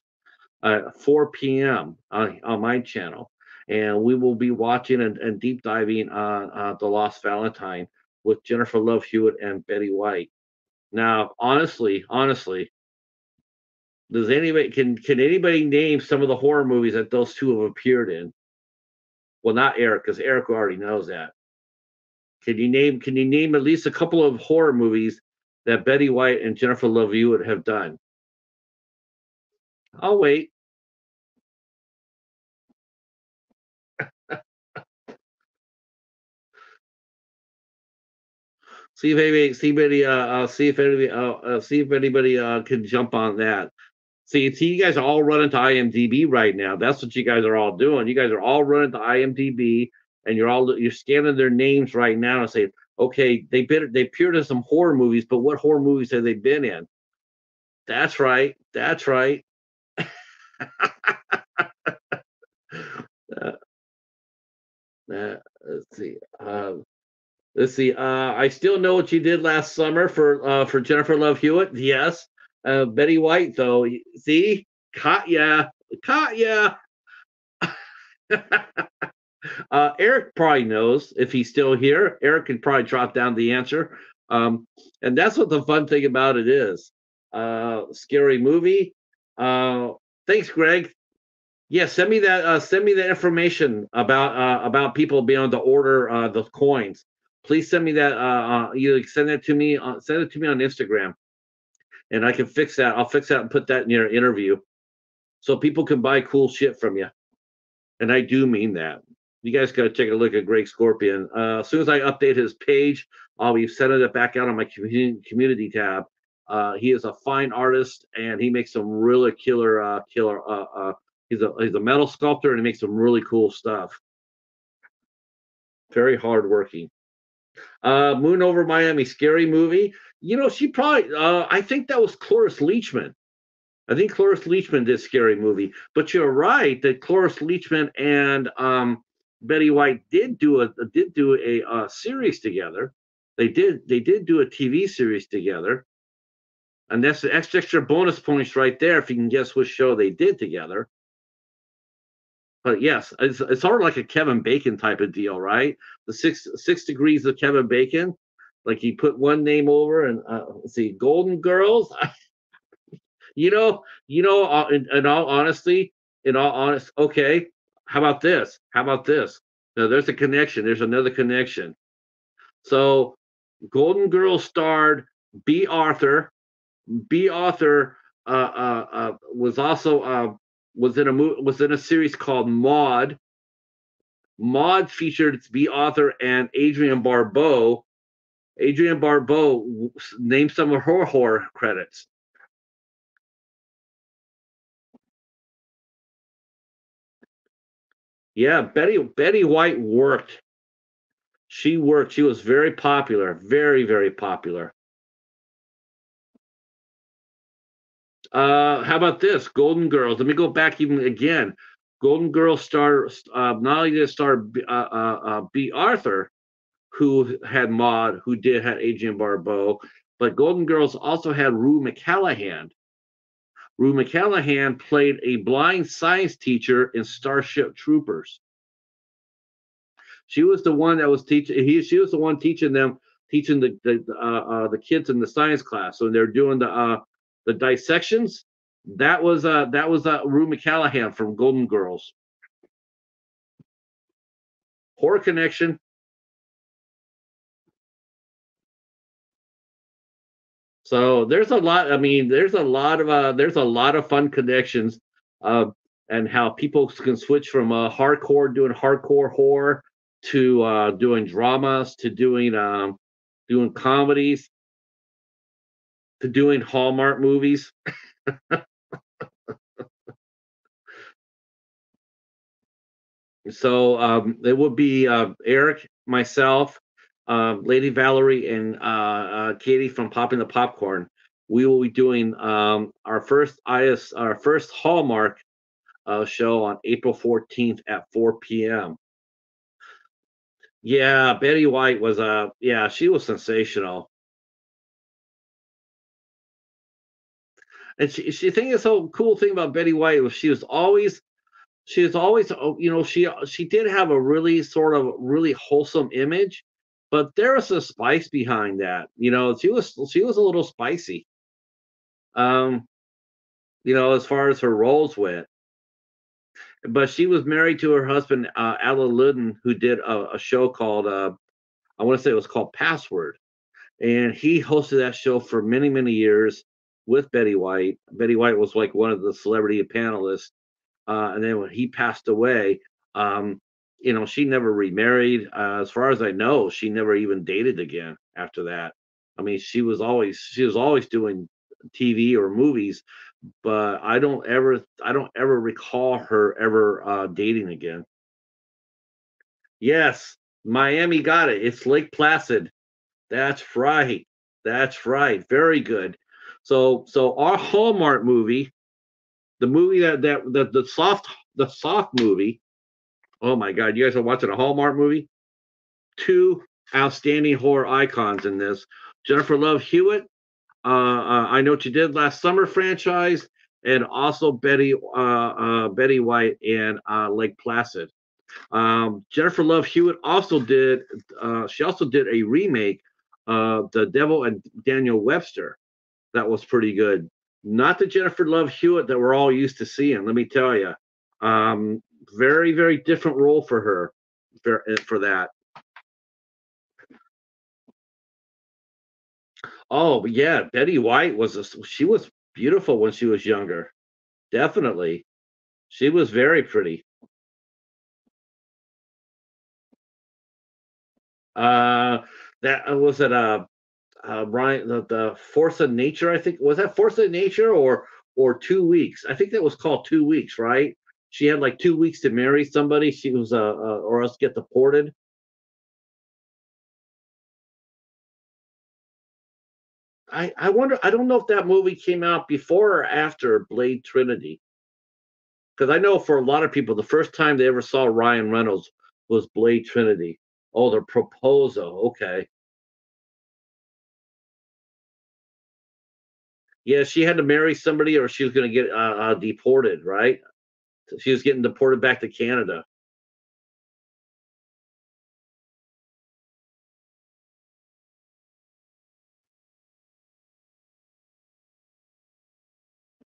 uh, 4 p.m. on, on my channel, and we will be watching and, and deep diving on uh, the Lost Valentine with Jennifer Love Hewitt and Betty White. Now, honestly, honestly, does anybody can can anybody name some of the horror movies that those two have appeared in? Well, not Eric, because Eric already knows that. Can you name can you name at least a couple of horror movies that Betty White and Jennifer Love Hewitt have done? I'll wait. see if anybody, see if anybody, uh, uh, see if anybody, uh, uh, see if anybody uh, can jump on that. See, see, you guys are all running to IMDb right now. That's what you guys are all doing. You guys are all running to IMDb, and you're all you're scanning their names right now and saying, okay, they been they appeared in some horror movies, but what horror movies have they been in? That's right. That's right. [LAUGHS] uh, uh, let's see. Uh, let's see. Uh, I still know what you did last summer for uh, for Jennifer Love Hewitt. Yes. Uh, Betty White, though, see, caught Katya, Katya. [LAUGHS] uh, Eric probably knows if he's still here. Eric can probably drop down the answer. Um, and that's what the fun thing about it is. Uh, scary movie. Uh, thanks, Greg. Yeah, send me that. Uh, send me the information about uh, about people being able to order uh, the coins. Please send me that. Uh, uh, either send it to me. Uh, send it to me on Instagram and I can fix that. I'll fix that and put that in your interview so people can buy cool shit from you. And I do mean that. You guys got to take a look at Greg Scorpion. Uh, as soon as I update his page, I'll be sending it back out on my community tab. Uh, he is a fine artist and he makes some really killer, uh, killer. Uh, uh, he's a he's a metal sculptor and he makes some really cool stuff. Very hardworking. Uh, Moon over Miami, scary movie you know, she probably, uh, I think that was Cloris Leachman. I think Cloris Leachman did Scary Movie. But you're right that Cloris Leachman and um, Betty White did do a did do a, a series together. They did they did do a TV series together, and that's the extra extra bonus points right there if you can guess which show they did together. But yes, it's, it's sort of like a Kevin Bacon type of deal, right? The six six degrees of Kevin Bacon like he put one name over and uh, let's see, Golden Girls. [LAUGHS] you know, you know, uh, in, in, all honesty, in all honest, okay. How about this? How about this? Now there's a connection. There's another connection. So, Golden Girls starred Bea Arthur. Bea Arthur uh, uh, uh, was also uh, was in a mo- was in a series called Maude. Maude featured Bea Arthur and Adrienne Barbeau Adrienne Barbeau named some of her horror credits. Yeah, Betty Betty White worked. She worked. She was very popular, very very popular. Uh, how about this? Golden Girls. Let me go back even again. Golden Girls star uh, not only did star uh, uh, uh, Bea Arthur, who had Maude, who did had Adrienne Barbeau, but Golden Girls also had Rue McCallahan. Rue McCallahan played a blind science teacher in Starship Troopers. She was the one that was teaching. He, she was the one teaching them, teaching the the uh, uh, the kids in the science class. So they're doing the uh, the dissections. That was uh, that was uh, Rue McCallahan from Golden Girls. Horror Connection So there's a lot. I mean, there's a lot of uh, there's a lot of fun connections, uh, and how people can switch from uh, hardcore doing hardcore horror to uh, doing dramas to doing um, doing comedies to doing Hallmark movies. [LAUGHS] so um, it would be uh, Eric, myself, uh, Lady Valerie, and uh, uh, Katie from Popping the Popcorn. We will be doing um, our first IS, our first Hallmark uh, show on April 14th at 4 p.m. Yeah, Betty White was uh yeah, she was sensational. And she she think the so cool thing about Betty White was she was always she was always oh, you know she she did have a really sort of really wholesome image, but there was a spice behind that. You know, she was she was a little spicy. Um, you know, as far as her roles went. But she was married to her husband, uh, Allen Ludden, who did a, a show called uh, I want to say it was called Password, and he hosted that show for many many years with Betty White. Betty White was like one of the celebrity panelists, uh, and then when he passed away, um, you know, she never remarried. Uh, as far as I know, she never even dated again after that. I mean, she was always she was always doing TV or movies, but I don't ever I don't ever recall her ever uh, dating again. Yes, Miami got it. It's Lake Placid. That's right. That's right. Very good. So so our Hallmark movie, the movie that that the, the soft the soft movie. Oh my God, you guys are watching a Hallmark movie? Two outstanding horror icons in this. Jennifer Love Hewitt, uh, uh, I know what you did last summer franchise, and also Betty uh, uh Betty White and uh, Lake Placid. Um, Jennifer Love Hewitt also did. Uh, she also did a remake of The Devil and Daniel Webster that was pretty good. Not the Jennifer Love Hewitt that we're all used to seeing. Let me tell you, um, very very different role for her for, eh, for that. Oh yeah, Betty White was a, she was beautiful when she was younger. Definitely, she was very pretty. Uh, that uh, was it. Uh, uh, Brian, the, the Force of Nature, I think was that Force of Nature or or Two Weeks. I think that was called Two Weeks, right? She had like two weeks to marry somebody. She was uh, uh or else get deported. I I wonder. I don't know if that movie came out before or after Blade Trinity. Because I know for a lot of people, the first time they ever saw Ryan Reynolds was Blade Trinity. Oh, the proposal. Okay. Yeah, she had to marry somebody, or she was going to get uh, uh, deported, right? She was getting deported back to Canada.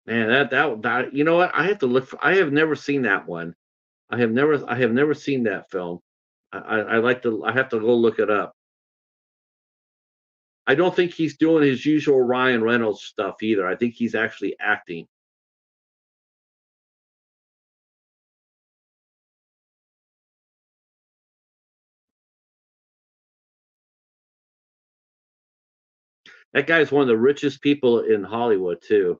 Man, that, that that you know what? I have to look. For, I have never seen that one. I have never I have never seen that film. I, I, I like to. I have to go look it up. I don't think he's doing his usual Ryan Reynolds stuff either. I think he's actually acting. That guy's one of the richest people in Hollywood too.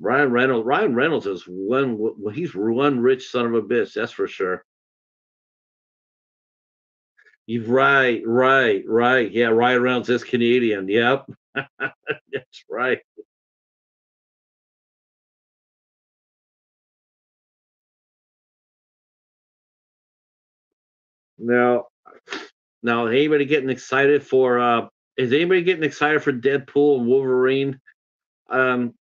Ryan Reynolds. Ryan Reynolds is one. He's one rich son of a bitch. That's for sure. You're right, right, right. Yeah, Ryan Reynolds is Canadian. Yep, [LAUGHS] that's right. Now, now, anybody getting excited for? uh Is anybody getting excited for Deadpool and Wolverine? Um,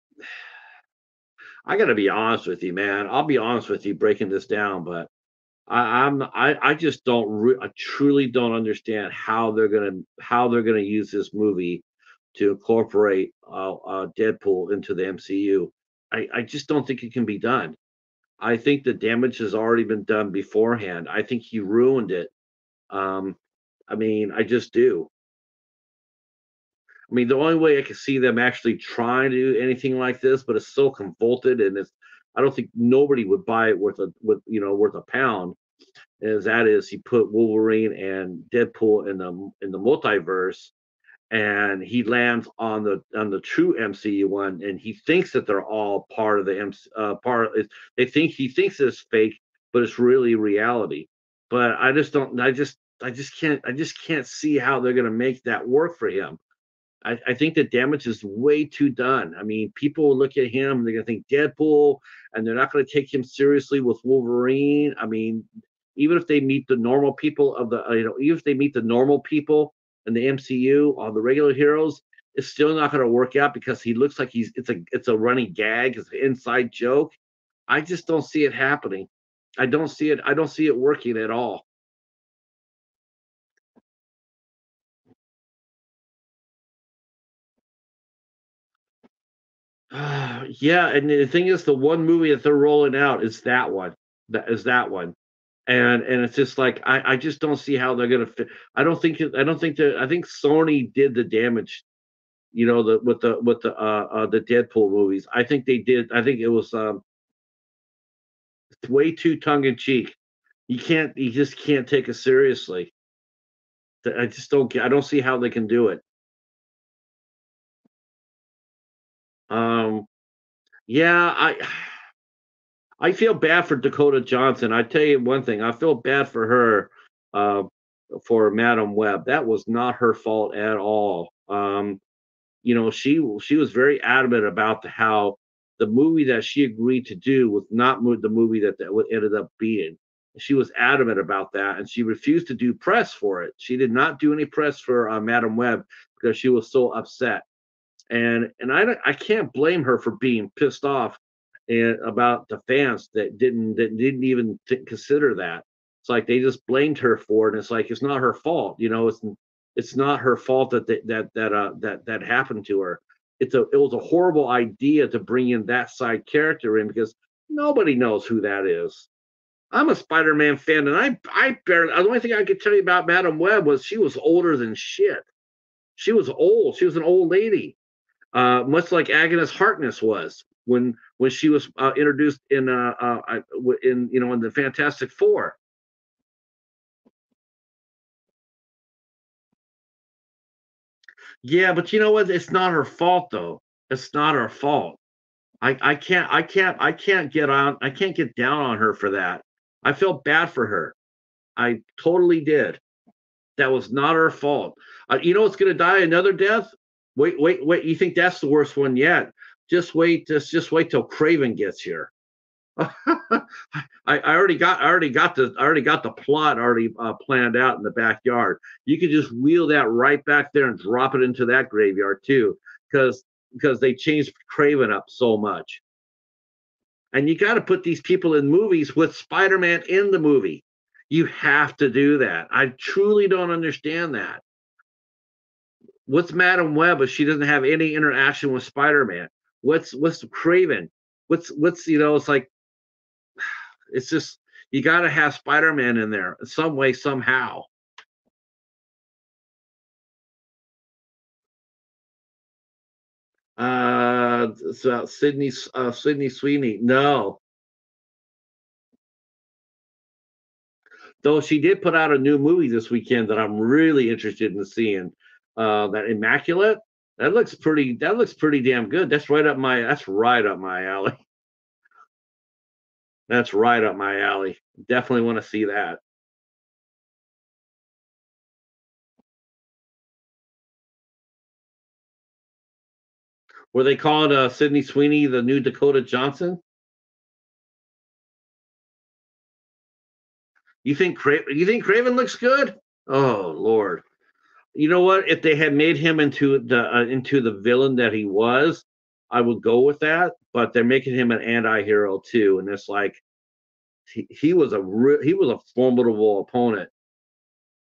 I got to be honest with you, man. I'll be honest with you, breaking this down, but I, I'm I, I just don't re- I truly don't understand how they're gonna how they're gonna use this movie to incorporate uh, uh, Deadpool into the MCU. I, I just don't think it can be done. I think the damage has already been done beforehand. I think he ruined it. Um, I mean, I just do. I mean, the only way I can see them actually trying to do anything like this, but it's so convoluted and it's I don't think nobody would buy it worth a with you know worth a pound. As that is, he put Wolverine and Deadpool in the in the multiverse, and he lands on the on the true MCU one, and he thinks that they're all part of the MC, uh, part. Of, they think he thinks it's fake, but it's really reality. But I just don't. I just I just can't. I just can't see how they're to make that work for him. I, I, think the damage is way too done. I mean, people look at him, they're gonna think Deadpool, and they're not gonna take him seriously with Wolverine. I mean, even if they meet the normal people of the, uh, you know, even if they meet the normal people in the MCU or the regular heroes, it's still not gonna work out because he looks like he's it's a it's a running gag, it's an inside joke. I just don't see it happening. I don't see it. I don't see it working at all. Uh, [SIGHS] yeah, and the thing is, the one movie that they're rolling out is that one. That is that one, and and it's just like I I just don't see how they're gonna fit. I don't think I don't think that I think Sony did the damage, you know, the with the with the uh, uh the Deadpool movies. I think they did. I think it was um way too tongue in cheek. You can't. You just can't take it seriously. I just don't. I don't see how they can do it. Um, yeah, I [SIGHS] I feel bad for Dakota Johnson. I tell you one thing, I feel bad for her uh, for Madame Web. That was not her fault at all. Um, you know, she she was very adamant about the, how the movie that she agreed to do was not the movie that that ended up being. She was adamant about that, and she refused to do press for it. She did not do any press for uh, Madame Web because she was so upset and and I I can't blame her for being pissed off and about the fans that didn't that didn't even consider that. It's like they just blamed her for it. And it's like it's not her fault, you know. It's it's not her fault that that that that uh, that that happened to her. It's a it was a horrible idea to bring in that side character in because nobody knows who that is. I'm a Spider-Man fan, and I I barely the only thing I could tell you about Madame Web was she was older than shit. She was old. She was an old lady uh, much like Agnes Harkness was when when she was uh, introduced in uh, uh, in you know in the Fantastic Four. Yeah, but you know what? It's not her fault though. It's not her fault. I, I can't I can't I can't get on I can't get down on her for that. I felt bad for her. I totally did. That was not her fault. Uh, you know what's going to die another death? Wait, wait, wait. You think that's the worst one yet? Just wait. Just just wait till Kraven gets here. [LAUGHS] I, I, already got I already got the I already got the plot already uh, planned out in the backyard. You could just wheel that right back there and drop it into that graveyard too, because because they changed Kraven up so much. And you got to put these people in movies with Spider-Man in the movie. You have to do that. I truly don't understand that what's Madame Web if she doesn't have any interaction with Spider-Man? What's what's Kraven? What's what's you know? It's like [SIGHS] it's just you got to have Spider-Man in there some way somehow. Uh, so Sydney uh, Sydney Sweeney. No. Though she did put out a new movie this weekend that I'm really interested in seeing uh, that immaculate that looks pretty that looks pretty damn good. That's right up my that's right up my alley. [LAUGHS] That's right up my alley. Definitely want to see that. Were they calling uh sydney sweeney the new dakota johnson? You think Cra- you think kraven looks good? Oh lord you know what? If they had made him into the uh, into the villain that he was, I would go with that. But they're making him an anti-hero too, and it's like he, he was a re- he was a formidable opponent.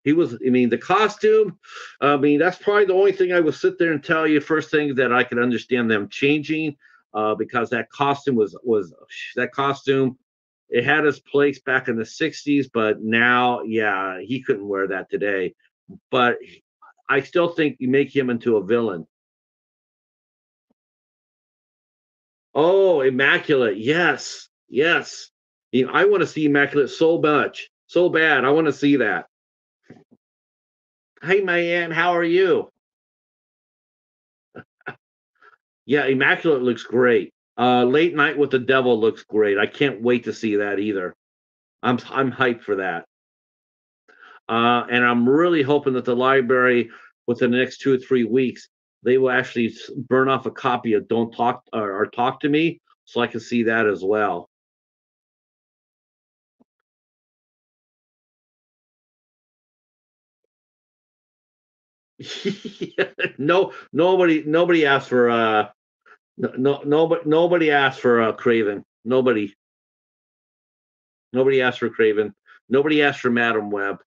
He was. I mean, the costume. I mean, that's probably the only thing I would sit there and tell you. First thing that I could understand them changing, uh, because that costume was was that costume. It had its place back in the '60s, but now, yeah, he couldn't wear that today. But I still think you make him into a villain. Oh, Immaculate. Yes. Yes. You know, I want to see Immaculate so much, so bad. I want to see that. Hey, my aunt, how are you? [LAUGHS] yeah, Immaculate looks great. Uh, Late Night with the Devil looks great. I can't wait to see that either. I'm I'm hyped for that. Uh, and I'm really hoping that the library, within the next two or three weeks, they will actually burn off a copy of Don't Talk or, or Talk to Me, so I can see that as well. [LAUGHS] no, nobody, nobody asked for uh, no, no, nobody, nobody asked for uh, Kraven. Nobody, nobody asked for Kraven. Nobody asked for Madame Web.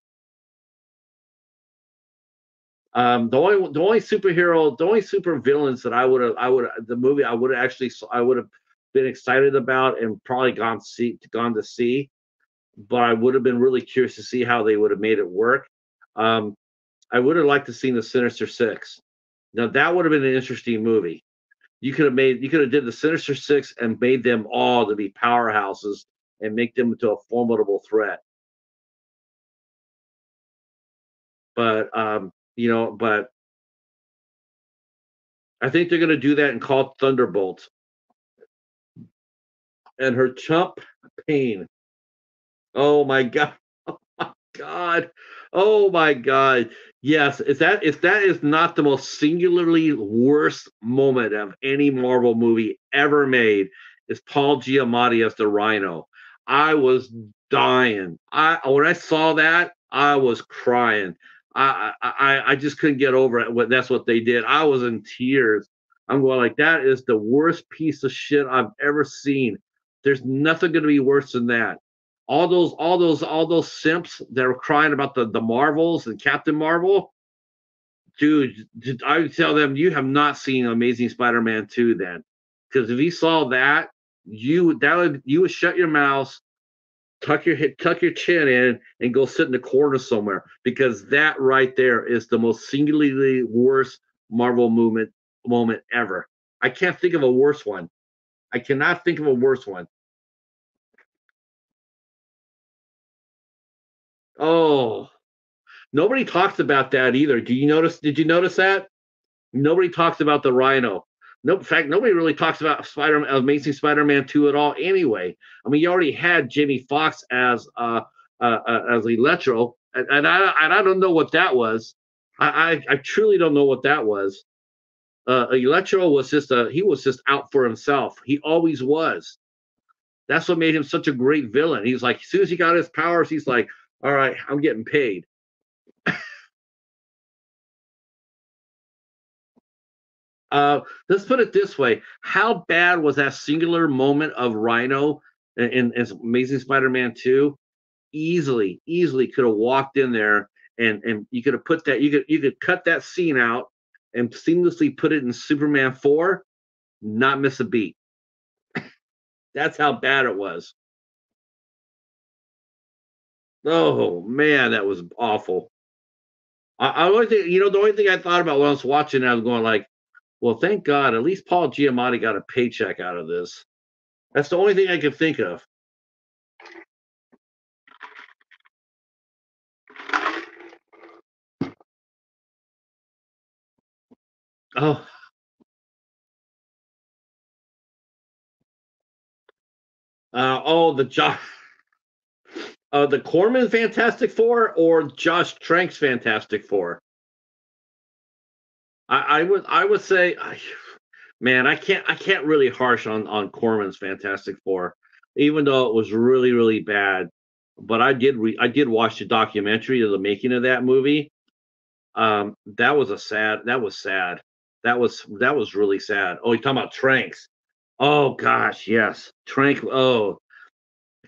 Um, the only the only superhero, the only super villains that I would have, I would the movie I would have actually, I would have been excited about and probably gone see gone to see, but I would have been really curious to see how they would have made it work. Um, I would have liked to seen the Sinister Six. Now that would have been an interesting movie. You could have made, you could have did the Sinister Six and made them all to be powerhouses and make them into a formidable threat. But um, you know, but I think they're going to do that and call Thunderbolt. And her chump pain. Oh my god. [LAUGHS] Oh my god. Oh my god. Yes, if that if that is not the most singularly worst moment of any Marvel movie ever made, is Paul Giamatti as the Rhino. I was dying. I when I saw that, I was crying. I, I I just couldn't get over it. What that's what they did. I was in tears. I'm going like that is the worst piece of shit I've ever seen. There's nothing going to be worse than that. All those all those all those simps that were crying about the the Marvels and Captain Marvel. Dude, I would tell them you have not seen Amazing Spider-Man 2 then. Because if you saw that, you that would you would shut your mouth tuck your head, tuck your chin in, and go sit in the corner somewhere because that right there is the most singularly worst Marvel movement moment ever. I can't think of a worse one. I cannot think of a worse one. Oh, nobody talks about that either. Do you notice? Did you notice that? Nobody talks about the Rhino. No, in fact, nobody really talks about Spider Amazing Spider-Man 2 at all. Anyway, I mean, you already had Jimmy Foxx as uh, uh, uh, as Electro, and, and I and I don't know what that was. I I, I truly don't know what that was. Uh, Electro was just a he was just out for himself. He always was. That's what made him such a great villain. He's like, as soon as he got his powers, he's like, all right, I'm getting paid. Uh, let's put it this way: How bad was that singular moment of Rhino in, in, in Amazing Spider-Man Two? Easily, easily could have walked in there and and you could have put that you could you could cut that scene out and seamlessly put it in Superman Four, not miss a beat. [LAUGHS] That's how bad it was. Oh man, that was awful. I, I only think you know the only thing I thought about when I was watching, I was going like, well, thank God, at least Paul Giamatti got a paycheck out of this. That's the only thing I can think of. Oh. Uh, oh, the Josh, [LAUGHS] uh, the Corman Fantastic Four or Josh Trank's Fantastic Four? I, I would I would say, I, man, I can't I can't really harsh on on Corman's Fantastic Four, even though it was really really bad. But I did re, I did watch the documentary of the making of that movie. Um, that was a sad. That was sad. That was that was really sad. Oh, you're talking about Tranks. Oh gosh, yes, Trank. Oh,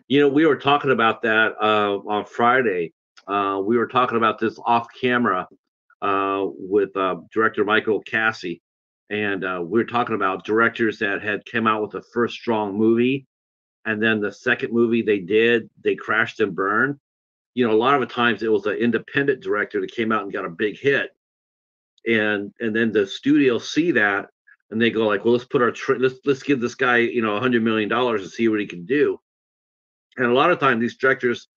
you know we were talking about that uh, on Friday. Uh, we were talking about this off camera with uh, director Michael Cassie, and uh, we are talking about directors that had come out with the first strong movie, and then the second movie they did, they crashed and burned. You know, a lot of the times it was an independent director that came out and got a big hit, and and then the studio see that, and they go like, well, let's put our tra- let's let's give this guy you know a hundred million dollars and see what he can do. And a lot of times these directors,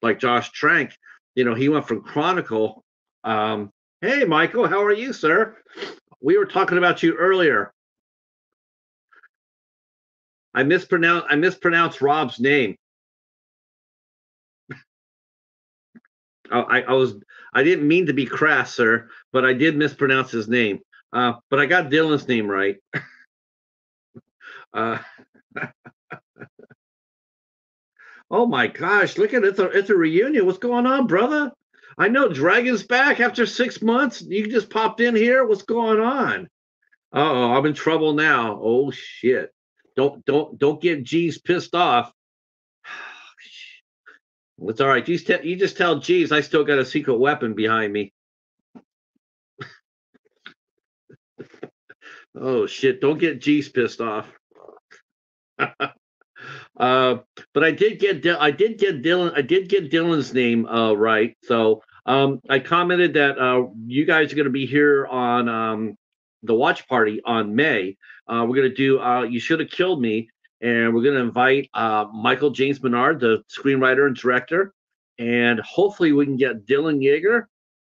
like Josh Trank, you know, he went from Chronicle. Um, hey, Michael, how are you, sir? We were talking about you earlier. I mispronounced I mispronounced Rob's name. [LAUGHS] I, I was I didn't mean to be crass, sir, but I did mispronounce his name. Uh, but I got Dylan's name right. [LAUGHS] uh, [LAUGHS] oh my gosh! Look at it! It's a, it's a reunion. What's going on, brother? I know Dragon's back after six months. You just popped in here. What's going on? oh, I'm in trouble now. Oh shit! Don't don't don't get G's pissed off. [SIGHS] It's all right. You, you just tell Jeeves I still got a secret weapon behind me. [LAUGHS] oh shit! Don't get Jeeves pissed off. [LAUGHS] uh, but I did get I did get Dylan I did get Dylan's name uh, right. So um, I commented that uh, you guys are going to be here on um, the watch party on May. Uh, we're going to do uh, You Should Have Killed Me and we're going to invite uh, Michael James Bernard, the screenwriter and director, and hopefully we can get Dylan Yeager,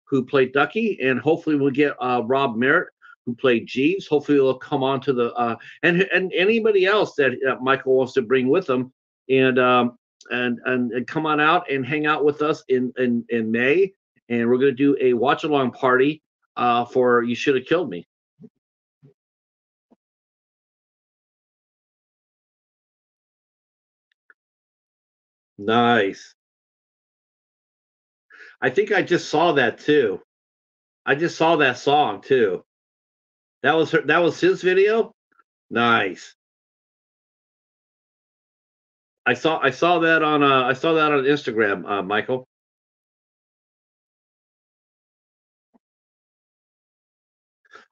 who played Ducky, and hopefully we'll get uh, Rob Merritt, who played Jeeves. Hopefully they'll come on to the uh, and and anybody else that uh, Michael wants to bring with them, and um, and, and and come on out and hang out with us in in in May, and we're going to do a watch along party uh, for You Should Have Killed Me. Nice. I think I just saw that too. I just saw that song too. That was her, that was his video. Nice. I saw I saw that on uh, I saw that on Instagram, uh, Michael.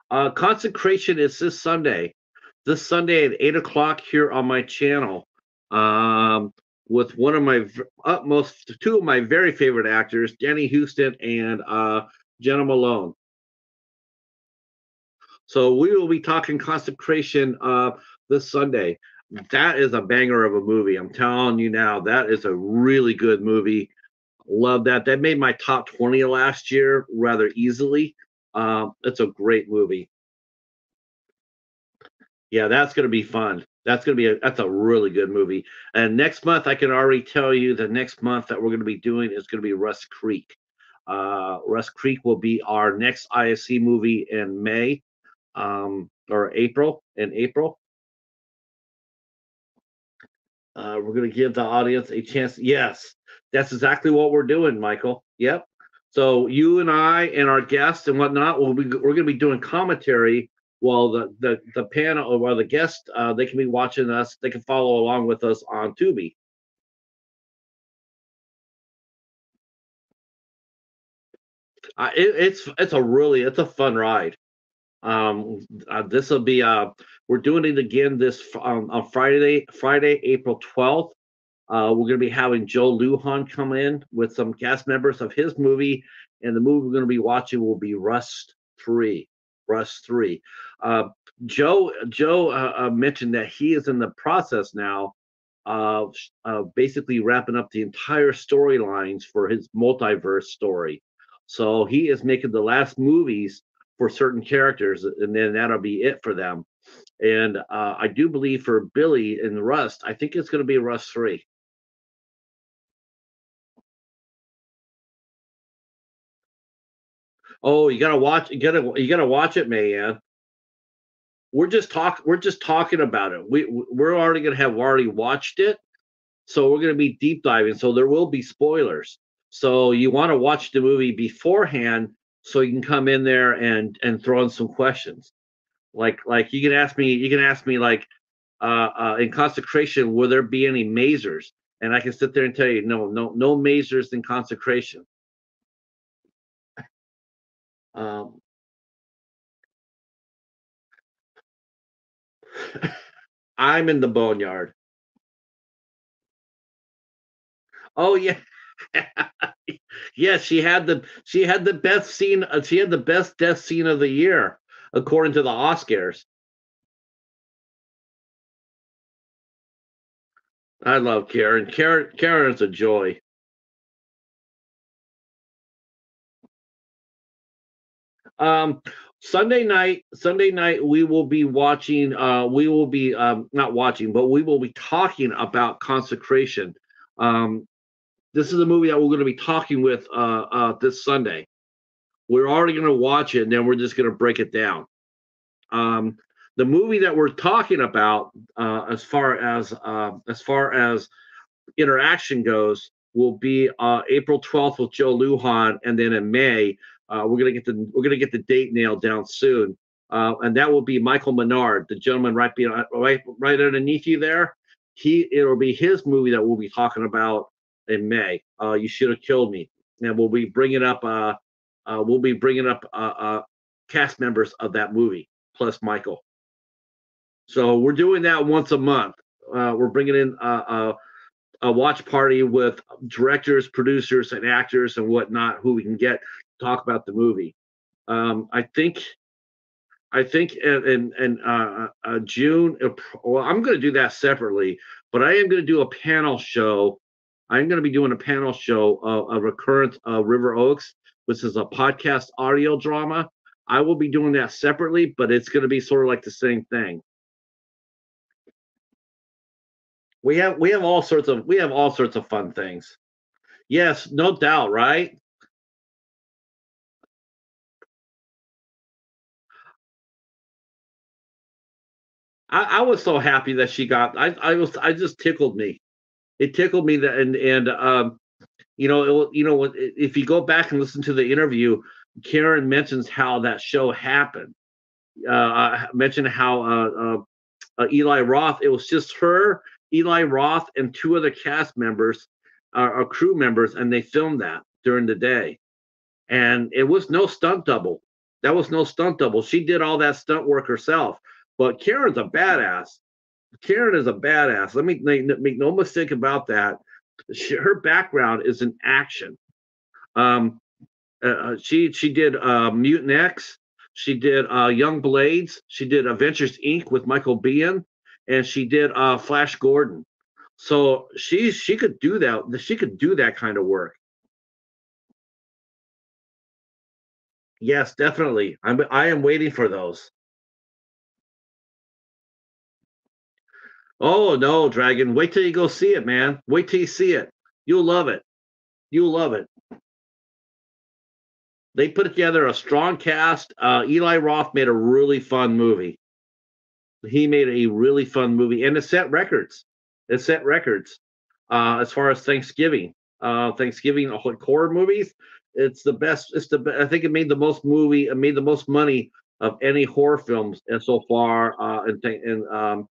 Uh, consecration is this Sunday. This Sunday at eight o'clock here on my channel. Um, with one of my utmost two of my very favorite actors, Danny Huston and uh, Jena Malone. So we will be talking consecration uh, this Sunday. That is a banger of a movie. I'm telling you now, that is a really good movie. Love that. That made my top 20 last year rather easily. Uh, it's a great movie. Yeah, that's going to be fun. That's going to be a that's a really good movie. And next month, I can already tell you the next month that we're going to be doing is going to be Rust Creek. Uh, Rust Creek will be our next IFC movie in May um, or April. In April, uh, we're going to give the audience a chance. Yes, that's exactly what we're doing, Michael. Yep. So you and I and our guests and whatnot we'll be we're going to be doing commentary while the the, the panel or while the guests uh, they can be watching us they can follow along with us on tubi uh, it, it's it's a really it's a fun ride um uh, this will be uh we're doing it again this um, on friday friday april 12th uh, we're going to be having Joe Lujan come in with some cast members of his movie, and the movie we're going to be watching will be Rust 3. Rust 3. Uh, Joe Joe uh, uh, mentioned that he is in the process now of basically wrapping up the entire storylines for his multiverse story. So he is making the last movies for certain characters, and then that'll be it for them. And uh, I do believe for Billy in Rust, I think it's going to be Rust 3. Oh, you gotta watch. You gotta you gotta watch it, Mayan. We're just talk. We're just talking about it. We we're already gonna have already watched it, so we're gonna be deep diving. So there will be spoilers. So you want to watch the movie beforehand, so you can come in there and and throw in some questions. Like like you can ask me. You can ask me like, uh, uh in consecration, will there be any mazers? And I can sit there and tell you, no, no, no mazers in consecration. Um, [LAUGHS] I'm in the boneyard. Oh yeah. [LAUGHS] yes, she had the she had the best scene. Uh, she had the best death scene of the year, according to the Oscars. I love Karen. Karen Karen's a joy. Um, Sunday night, Sunday night, we will be watching. Uh, we will be um, not watching, but we will be talking about consecration. Um, this is a movie that we're going to be talking with uh, uh, this Sunday. We're already going to watch it, and then we're just going to break it down. Um, the movie that we're talking about, uh, as far as uh, as far as interaction goes, will be uh, April 12th with Joe Lujan, and then in May uh, we're gonna get the we're gonna get the date nailed down soon, uh, and that will be Michael Menard, the gentleman right behind, right right underneath you there. He it'll be his movie that we'll be talking about in May. Uh, you should have killed me, and we'll be bringing up uh, uh we'll be bringing up uh, uh, cast members of that movie plus Michael. So we're doing that once a month. Uh, we're bringing in uh, uh, a watch party with directors, producers, and actors and whatnot who we can get talk about the movie. Um, I think, I think in in, in uh, uh, June. Well, I'm going to do that separately, but I am going to do a panel show. I'm going to be doing a panel show of, of Recurrent uh, River Oaks, which is a podcast audio drama. I will be doing that separately, but it's going to be sort of like the same thing. We have we have all sorts of we have all sorts of fun things. Yes, no doubt, right? I, I was so happy that she got. I, I was. I just tickled me. It tickled me that, and and um, you know, it, you know, if you go back and listen to the interview, Karen mentions how that show happened. Uh, I mentioned how uh, uh, uh, Eli Roth. It was just her, Eli Roth, and two other cast members, uh, or crew members, and they filmed that during the day. And it was no stunt double. That was no stunt double. She did all that stunt work herself. But Karen's a badass. Karen is a badass. Let me make, no mistake about that. She, her background is in action. Um, uh, uh, she she did uh, Mutant X. She did uh, Young Blades. She did Adventures Inc. with Michael Biehn, and she did uh, Flash Gordon. So she she could do that. She could do that kind of work. Yes, definitely. I'm I am waiting for those. Oh no, Dragon! Wait till you go see it, man. Wait till you see it. You'll love it. You'll love it. They put together a strong cast. Uh, Eli Roth made a really fun movie. He made a really fun movie, and it set records. It set records uh, as far as Thanksgiving. Uh, Thanksgiving horror movies. It's the best. It's the. I think it made the most movie. It made the most money of any horror films so far. Uh, and and um,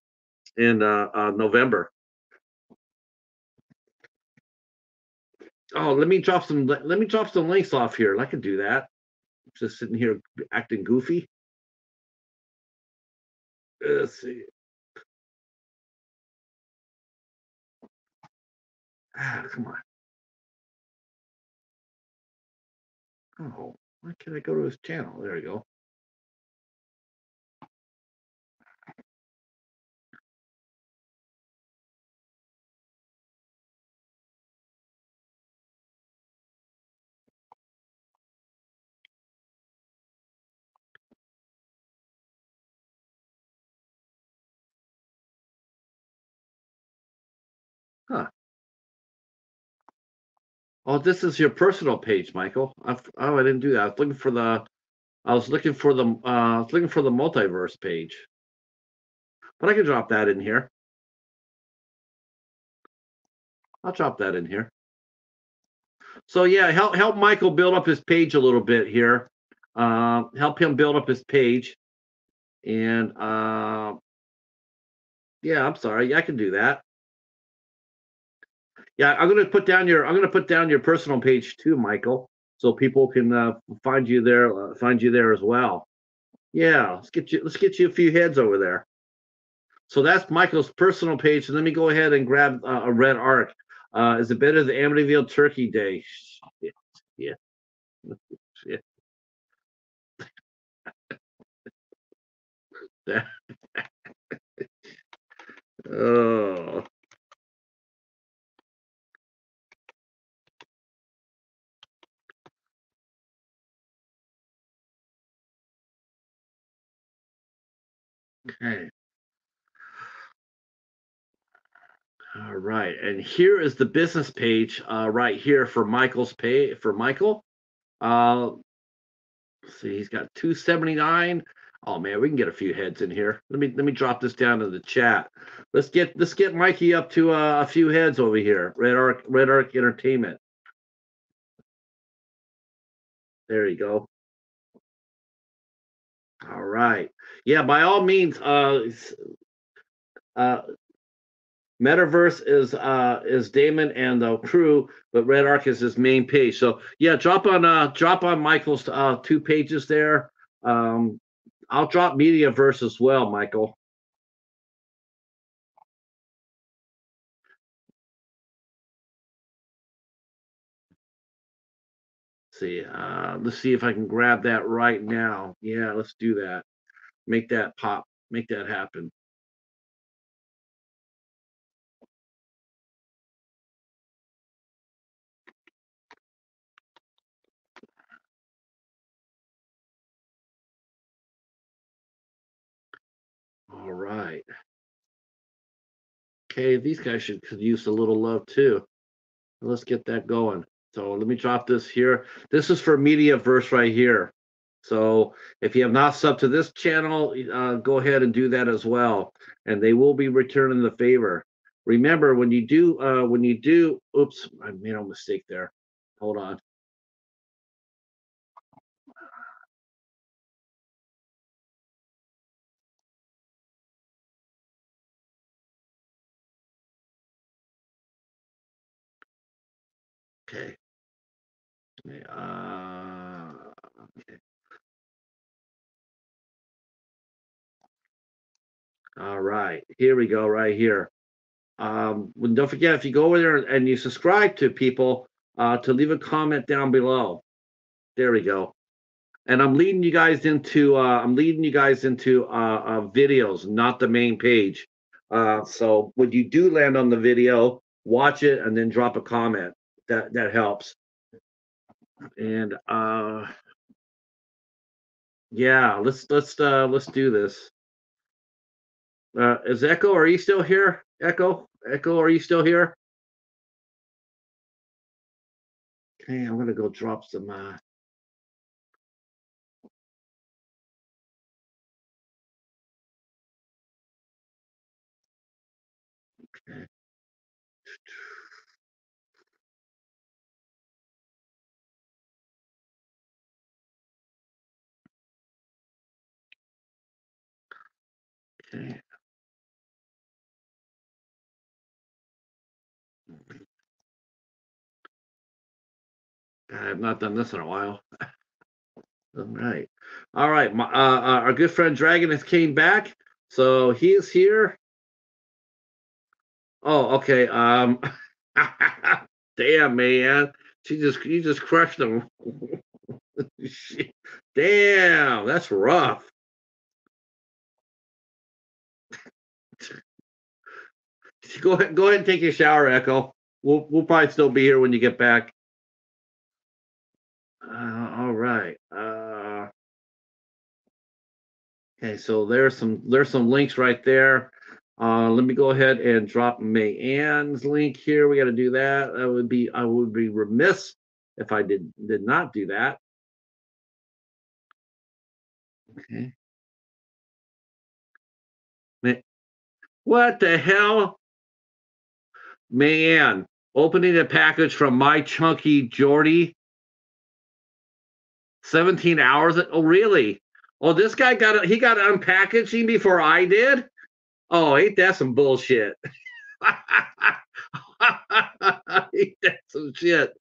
in uh, uh, November. Oh, let me drop some. Let me drop some links off here. I can do that. Just sitting here acting goofy. Let's see. Ah, come on. Oh, why can't I go to his channel? There we go. Oh, this is your personal page, Michael. I've, oh, I didn't do that. I was looking for the. I was looking for the. Uh, I was looking for the multiverse page. But I can drop that in here. I'll drop that in here. So yeah, help help Michael build up his page a little bit here. Uh, help him build up his page, and uh, yeah, I'm sorry, I can do that. Yeah, I'm gonna put down your I'm gonna put down your personal page too, Michael, so people can uh, find you there uh, find you there as well. Yeah, let's get you let's get you a few heads over there. So that's Michael's personal page. And let me go ahead and grab uh, a red arc. Uh, is it better than Amityville Turkey Day? Yeah. [LAUGHS] Yeah. oh. Okay. All right, and here is the business page uh, right here for Michael's pay for Michael. Uh, see, he's got 279. Oh man, we can get a few heads in here. Let me let me drop this down to the chat. Let's get let's get Mikey up to uh, a few heads over here. Red Arc Red Arc Entertainment. There you go. All right. Yeah, by all means, uh, uh, Metaverse is uh is Damon and the crew, but Red Arc is his main page. So yeah, drop on uh drop on Michael's uh two pages there. Um I'll drop Mediaverse as well, Michael. See, uh let's see if I can grab that right now. Yeah, let's do that. Make that pop, make that happen. All right. Okay, these guys should could use a little love too. Let's get that going. So let me drop this here. This is for Mediaverse right here. So if you have not subbed to this channel, uh, go ahead and do that as well. And they will be returning the favor. Remember, when you do, uh, when you do, oops, I made a mistake there. Hold on. Uh, okay. All right, here we go, right here. Um, don't forget if you go over there and you subscribe to people, uh, to leave a comment down below. There we go. And I'm leading you guys into uh, I'm leading you guys into uh, uh, videos, not the main page. Uh, so when you do land on the video, watch it and then drop a comment. That that helps. And uh, yeah, let's let's uh, let's do this. Uh, is Echo? Are you still here? Echo, Echo, are you still here? Okay, I'm gonna go drop some. Uh, I have not done this in a while. [LAUGHS] All right. All right. My, uh, uh, our good friend Dragon has came back. So he is here. Oh, okay. Um [LAUGHS] damn man. She just you just crushed him. [LAUGHS] damn, that's rough. [LAUGHS] go ahead go ahead and take your shower, Echo. We'll we'll probably still be here when you get back. Uh, all right. Uh, okay, so there's some there's some links right there. Uh, let me go ahead and drop May Ann's link here. We got to do that. That would be I would be remiss if I did did not do that. Okay. What the hell? Man, opening a package from my chunky Jordy 17 hours. Oh, really? Oh, this guy got it. He got unpackaging before I did. Oh, ain't that some bullshit? [LAUGHS] ain't that some shit?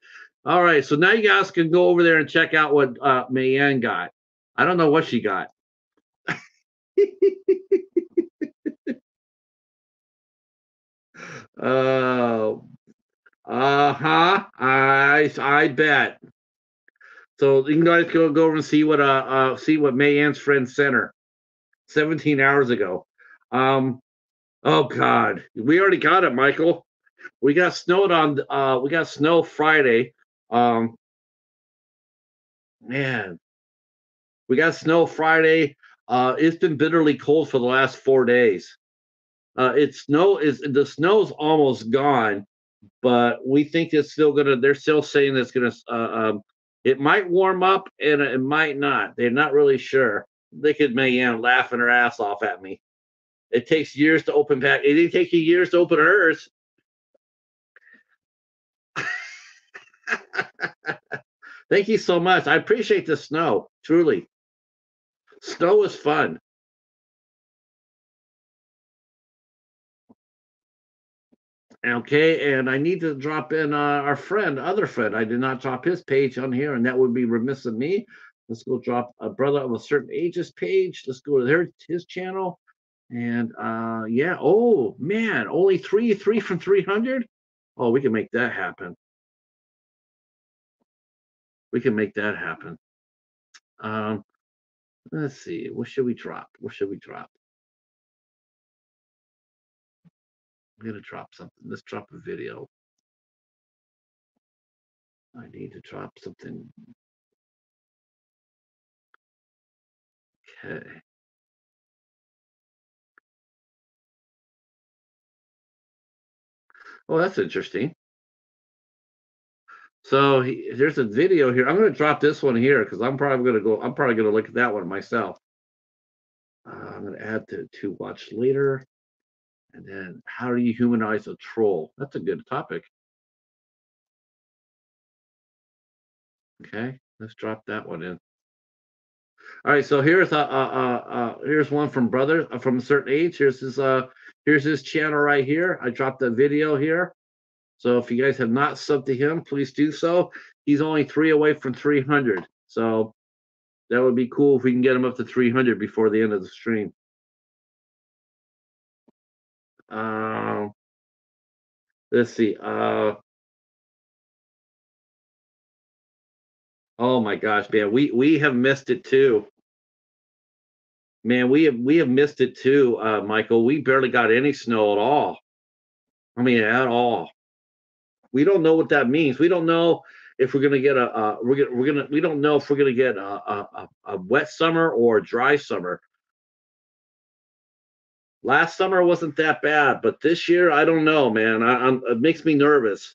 All right, so now you guys can go over there and check out what uh, got. I don't know what she got. [LAUGHS] uh, uh-huh. I I bet. So you guys go go over and see what uh, uh see what Ann's friend sent her 17 hours ago. Um oh god, we already got it, Michael. We got snowed on uh we got snow Friday. Um man, we got snow Friday. Uh, it's been bitterly cold for the last four days. Uh, it snow is the snow's almost gone, but we think it's still gonna. They're still saying it's gonna. Uh, um, it might warm up and it might not. They're not really sure. They could make Ann laughing her ass off at me. It takes years to open pack. It didn't take you years to open hers. [LAUGHS] Thank you so much. I appreciate the snow, truly. Snow is fun. Okay, and I need to drop in uh, our friend, other friend. I did not drop his page on here, and that would be remiss of me. Let's go drop a brother of a certain ages page. Let's go to their his channel, and uh, yeah. Oh man, only three, three from three hundred. Oh, we can make that happen. We can make that happen. Um, let's see. What should we drop? What should we drop? I'm gonna drop something. Let's drop a video. I need to drop something. Okay. Oh, that's interesting. So he, there's a video here. I'm going to drop this one here because I'm probably going to go. I'm probably going to look at that one myself. Uh, I'm going to add to to watch later. And then how do you humanize a troll? That's a good topic. Okay, let's drop that one in. All right, so here's a uh, uh, uh, here's one from brother uh, from a certain age. Here's his uh here's his channel right here. I dropped the video here. So if you guys have not subbed to him, please do so. He's only three away from 300. So that would be cool if we can get him up to 300 before the end of the stream. Uh, let's see. Uh, oh my gosh, man, we we have missed it too. Man, we have we have missed it too, uh, Michael. We barely got any snow at all. I mean, at all. We don't know what that means. We don't know if we're gonna get a uh, we're gonna we're gonna we don't know if we're gonna get a, a, a wet summer or a dry summer. Last summer wasn't that bad, but this year I don't know, man. I, it makes me nervous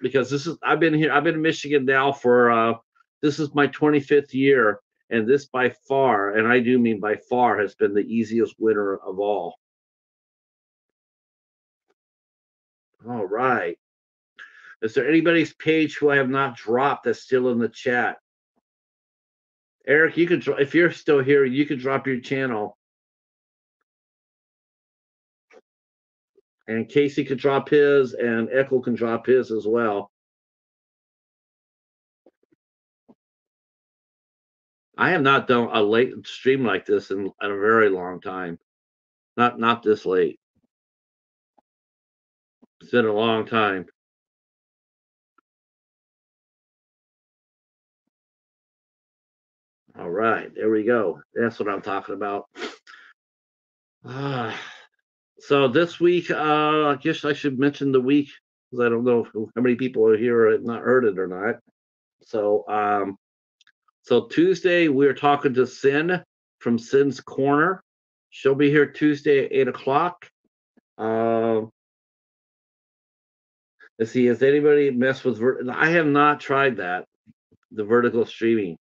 because this is I've been here. I've been in Michigan now for uh, this is my 25th year, and this by far, and I do mean by far, has been the easiest winter of all. All right. Is there anybody's page who I have not dropped that's still in the chat? Eric, you can if you're still here, you can drop your channel. And Casey can drop his, and Echo can drop his as well. I have not done a late stream like this in, in a very long time. Not not this late. It's been a long time. All right, there we go. That's what I'm talking about. [SIGHS] Ah. So this week, uh, I guess I should mention the week because I don't know how many people are here or not heard it or not. So, um, so Tuesday we're talking to Sin from Sin's Corner. She'll be here Tuesday at eight o'clock. Uh, let's see, has anybody messed with? I have not tried that, the vertical streaming.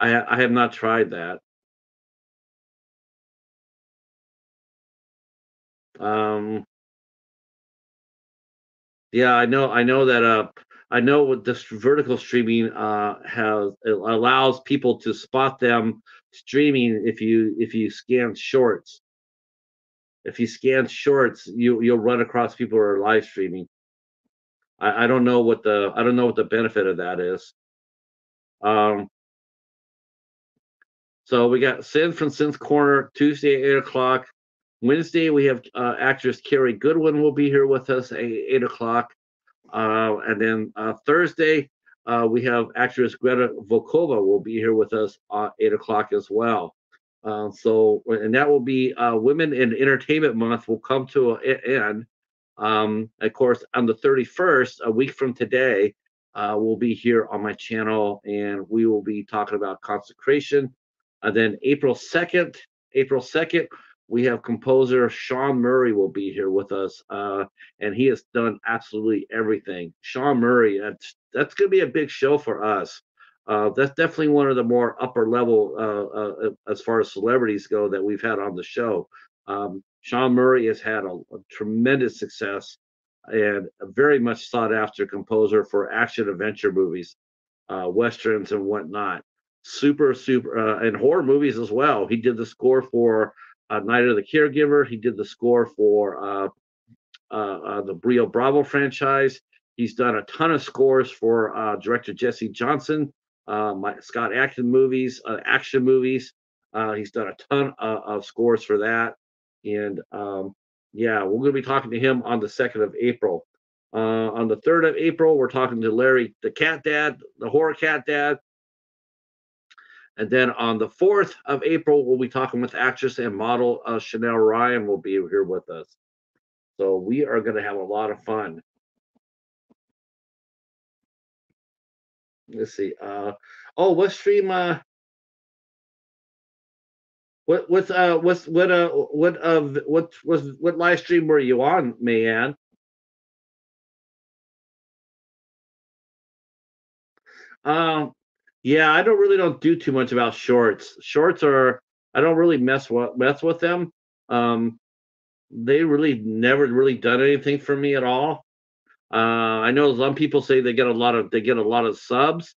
I I have not tried that. Um, yeah, I know. I know that. Uh, I know what this vertical streaming uh, has allows people to spot them streaming if you if you scan shorts. If you scan shorts, you you'll run across people who are live streaming. I, I don't know what the I don't know what the benefit of that is. Um, so we got Sin from Sin's Corner Tuesday at eight o'clock. Wednesday, we have uh, actress Carrie Goodwin will be here with us at 8 o'clock. Uh, and then uh, Thursday, uh, we have actress Greta Volkova will be here with us at 8 o'clock as well. Uh, so, and that will be uh, Women in Entertainment Month will come to an end. Um, of course, on the 31st, a week from today, we'll be here on my channel and we will be talking about consecration And then April 2nd, April 2nd, we have composer Sean Murray will be here with us, uh, and he has done absolutely everything. Sean Murray, that's that's going to be a big show for us. Uh, that's definitely one of the more upper level uh, uh, as far as celebrities go that we've had on the show. Um, Sean Murray has had a, a, tremendous success and a very much sought after composer for action adventure movies, uh, westerns and whatnot. Super, super, uh, and horror movies as well. He did the score for uh, Night of the Caregiver. He did the score for the Rio Bravo franchise. He's done a ton of scores for director Jesse Johnson uh, my Scott Adkins movies, uh, action movies. Uh, he's done a ton of, of scores for that, and um, yeah, we're going to be talking to him on the second of April. Uh, on the third of April, we're talking to Larry, the Cat Dad, the Horror Cat Dad. And then on the 4th of April, we'll be talking with actress and model uh, Chanel Ryan will be here with us. So we are going to have a lot of fun. let's see. Uh, oh, what stream? Uh, what what uh what's what uh what uh what was what live stream were you on, Mayan? Um, yeah, I don't really don't do too much about shorts. Shorts are I don't really mess with mess with them. Um, they really never really done anything for me at all. Uh, I know some people say they get a lot of they get a lot of subs,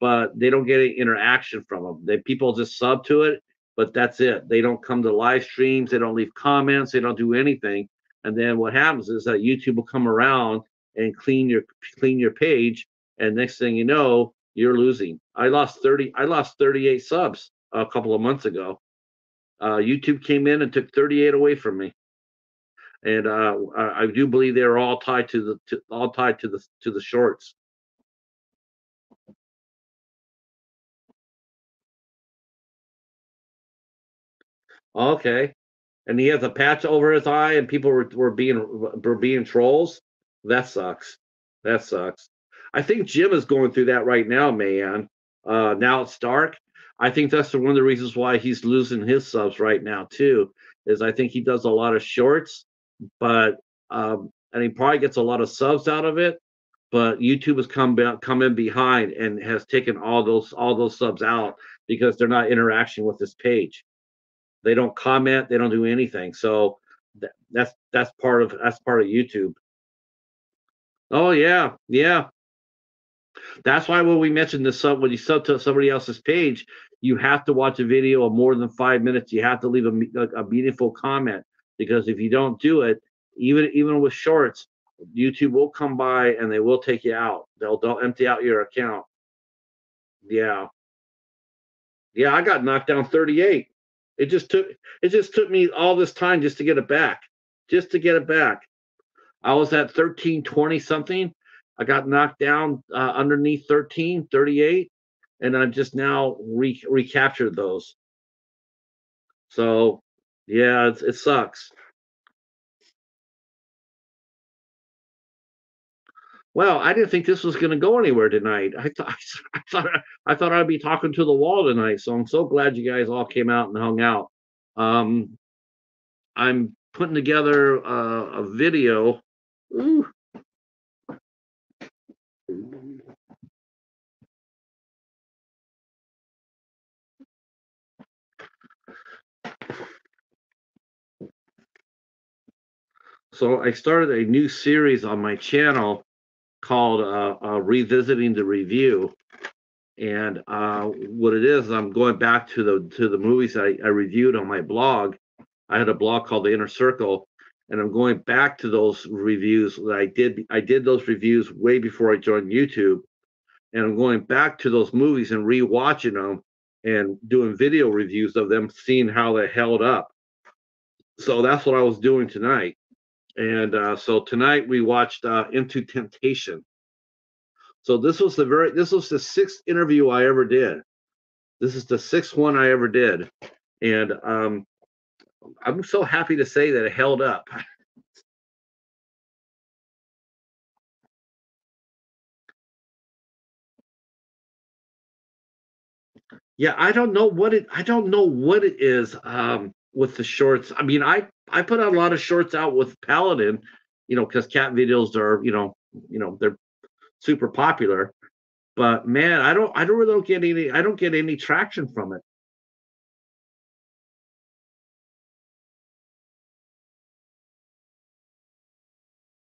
but they don't get any interaction from them. They people just sub to it, but that's it. They don't come to live streams. They don't leave comments. They don't do anything. And then what happens is that YouTube will come around and clean your clean your page, and next thing you know, you're losing. I lost 30. I lost 38 subs a couple of months ago. Uh, YouTube came in and took 38 away from me and uh, I, do believe they're all tied to the to, all tied to the to the shorts. Okay, and he has a patch over his eye, and people were, were being were being trolls. That sucks. That sucks. I think Jim is going through that right now, man. Uh, now it's dark. I think that's one of the reasons why he's losing his subs right now too. Is I think he does a lot of shorts but um, and he probably gets a lot of subs out of it. But YouTube has come back, come in behind and has taken all those all those subs out because they're not interaction with this page. They don't comment. They don't do anything. So that, that's that's part of that's part of YouTube. Oh yeah, yeah. That's why when we mentioned this sub, when you sub to somebody else's page, you have to watch a video of more than five minutes. You have to leave a, a meaningful comment because if you don't do it, even even with shorts, YouTube will come by and they will take you out. They'll they'll empty out your account. Yeah. Yeah, I got knocked down 38. It just took it just took me all this time just to get it back. Just to get it back. I was at 1320 something. I got knocked down uh, underneath 13 38 and I've just now re- recaptured those. So yeah, it, it sucks. Well, I didn't think this was going to go anywhere tonight. I thought [LAUGHS] I thought I thought I'd be talking to the wall tonight. So I'm so glad you guys all came out and hung out. Um, I'm putting together a video. Ooh. So I started a new series on my channel called uh, uh, Revisiting the Review. And uh, what it is, I'm going back to the to the movies I, I reviewed on my blog. I had a blog called The Inner Circle, and I'm going back to those reviews that I did. I did those reviews way before I joined YouTube, and I'm going back to those movies and rewatching them and doing video reviews of them, seeing how they held up. So that's what I was doing tonight. And uh, so tonight we watched uh, Into Temptation. So this was the very this was the sixth interview I ever did. This is the sixth one I ever did, and um, I'm so happy to say that it held up. [LAUGHS] Yeah, I don't know what it I don't know what it is um, with the shorts. I mean, I I put out a lot of shorts out with Paladin, you know, because cat videos are, you know, you know, they're super popular. But man, I don't I don't really don't get any I don't get any traction from it.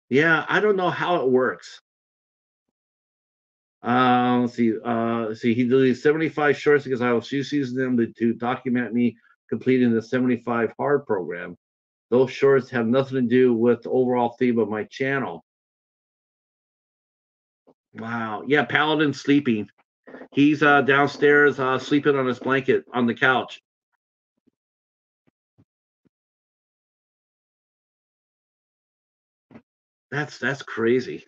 Yeah, I don't know how it works. Uh, let's see. Uh, let's see. He deleted 75 shorts because I was using them to, to document me completing the 75 hard program. Those shorts have nothing to do with the overall theme of my channel. Wow. Yeah, Paladin sleeping. He's uh, downstairs uh, sleeping on his blanket on the couch. That's that's crazy.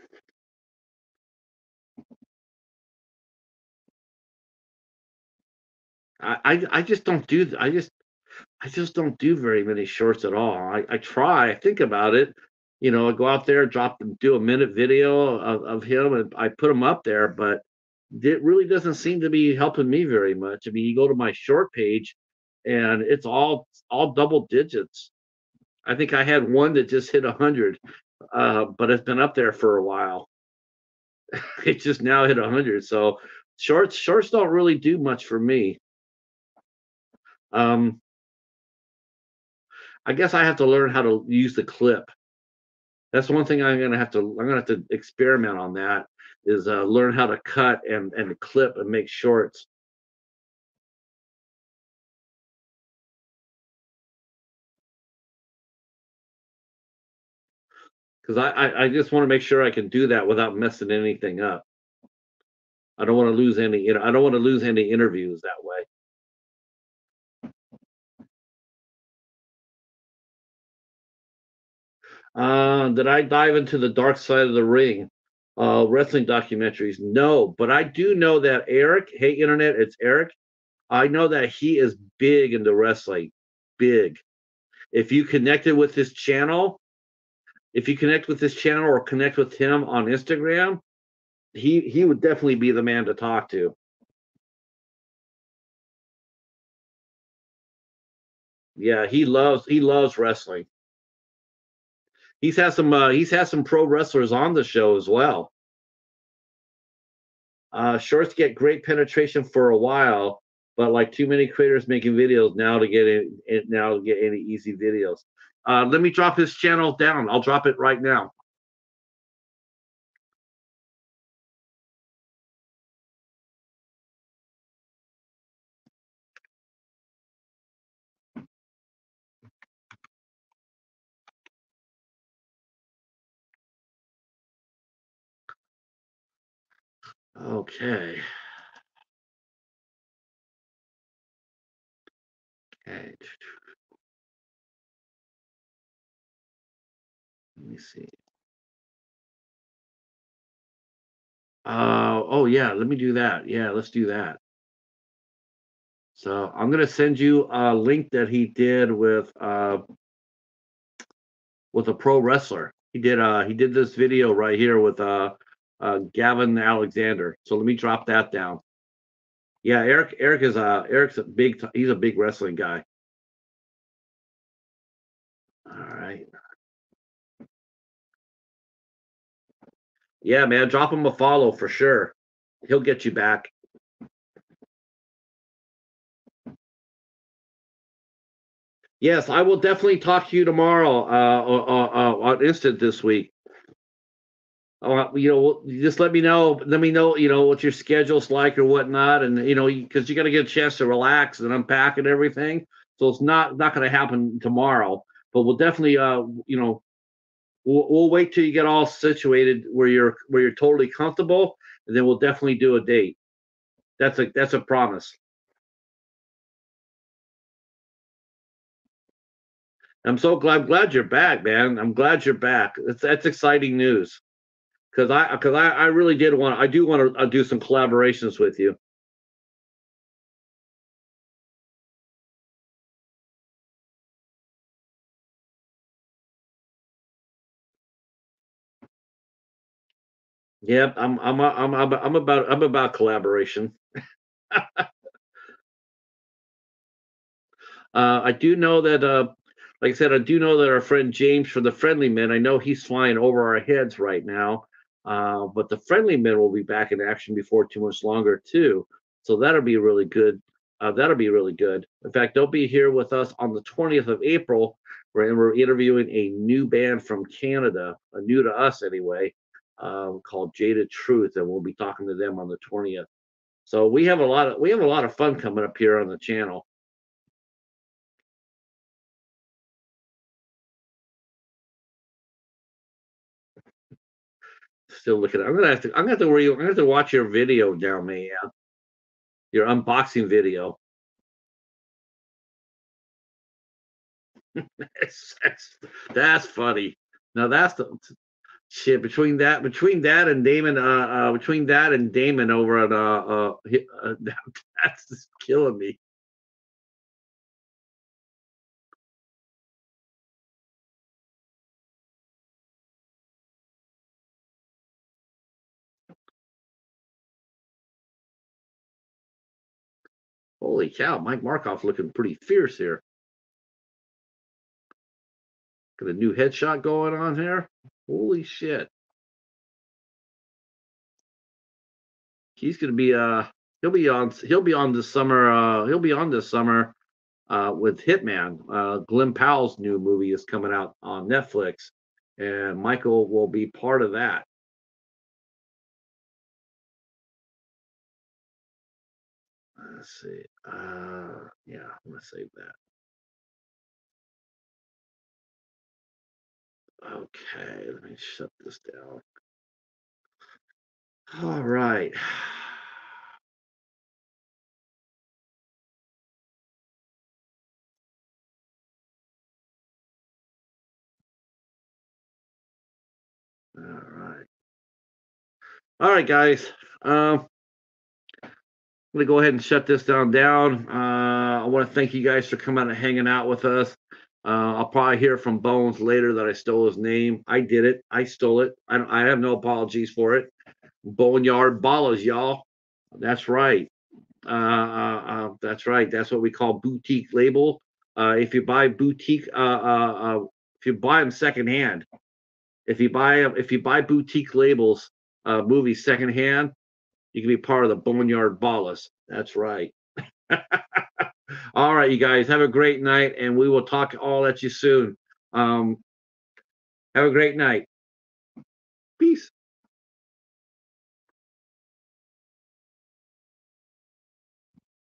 I, I I just don't do I just I just don't do very many shorts at all. I, I try, I think about it. You know, I go out there, drop them, do a minute video of, of him, and I put them up there, but it really doesn't seem to be helping me very much. I mean, you go to my short page, and it's all all double digits. I think I had one that just hit a hundred, uh, but it's been up there for a while. [LAUGHS] it just now hit hundred. So shorts shorts don't really do much for me. Um, I guess I have to learn how to use the clip. That's one thing I'm gonna have to. I'm gonna have to experiment on that. Is uh, learn how to cut and and clip and make shorts. Because I, I I just want to make sure I can do that without messing anything up. I don't want to lose any. You know, I don't want to lose any interviews that way. Uh, did I dive into the dark side of the ring? Uh, wrestling documentaries? No, but I do know that Eric, hey internet, it's Eric. I know that he is big into wrestling, big. If you connected with his channel, if you connect with this channel or connect with him on Instagram, he he would definitely be the man to talk to. Yeah, he loves he loves wrestling. He's had some uh, he's had some pro wrestlers on the show as well. Uh, shorts get great penetration for a while, but like too many creators making videos now to get it now to get any easy videos. Uh, let me drop his channel down. I'll drop it right now. Okay. Okay. Let me see. Uh, oh yeah, let me do that. Yeah, let's do that. So I'm gonna send you a link that he did with uh with a pro wrestler. He did uh he did this video right here with uh uh Gavin Alexander. So let me drop that down. Yeah, Eric Eric is uh Eric's a big he's a big wrestling guy. All right. Yeah, man, drop him a follow for sure. He'll get you back. Yes, I will definitely talk to you tomorrow uh, uh, uh, on Instant this week. Uh, you know, just let me know. Let me know, you know, what your schedule's like or whatnot, and you know, because you got to get a chance to relax and unpack and everything. So it's not not going to happen tomorrow, but we'll definitely, uh, you know, we'll, we'll wait till you get all situated where you're where you're totally comfortable, and then we'll definitely do a date. That's a that's a promise. I'm so glad glad you're back, man. I'm glad you're back. That's that's exciting news because I because I, I really did want I do want to uh, do some collaborations with you. Yep, I'm I'm I'm I'm, I'm about I'm about collaboration. [LAUGHS] Uh, I do know that, uh, like I said, I do know that our friend James from the Friendly Men, I know he's flying over our heads right now, uh, but the Friendly Men will be back in action before too much longer too. So that'll be really good. Uh, that'll be really good. In fact, they'll be here with us on the 20th of April. We're, we're interviewing a new band from Canada, new to us anyway, um, called Jada Truth, and we'll be talking to them on the 20th. So we have a lot of we have a lot of fun coming up here on the channel. Still looking. I'm gonna have to. I'm gonna have to. Worry, I'm gonna have to watch your video now, man. Your unboxing video. [LAUGHS] that's, that's that's funny. Now that's the shit between that between that and Damon uh, uh between that and Damon over at uh uh, uh [LAUGHS] that's just killing me. Holy cow, Mike Markoff looking pretty fierce here. Got a new headshot going on here. Holy shit. He's gonna be uh he'll be on he'll be on this summer uh he'll be on this summer uh with Hitman. Uh Glen Powell's new movie is coming out on Netflix and Michael will be part of that. Let's see. Uh yeah, I'm gonna save that. Okay, let me shut this down. All right. All right. All right, guys. Um, I'm gonna go ahead and shut this down. Down. Uh, I want to thank you guys for coming out and hanging out with us. Uh, I'll probably hear from Bones later that I stole his name. I did it. I stole it. I, I have no apologies for it. Boneyard Ballahs, y'all. That's right. Uh, uh, uh, that's right. That's what we call boutique label. Uh, if you buy boutique, uh, if you buy them secondhand, if you buy if you buy boutique labels, movies secondhand, you can be part of the Boneyard Ballahs. That's right. [LAUGHS] All right, you guys, have a great night, and we will talk all at you soon. Um, have a great night. Peace.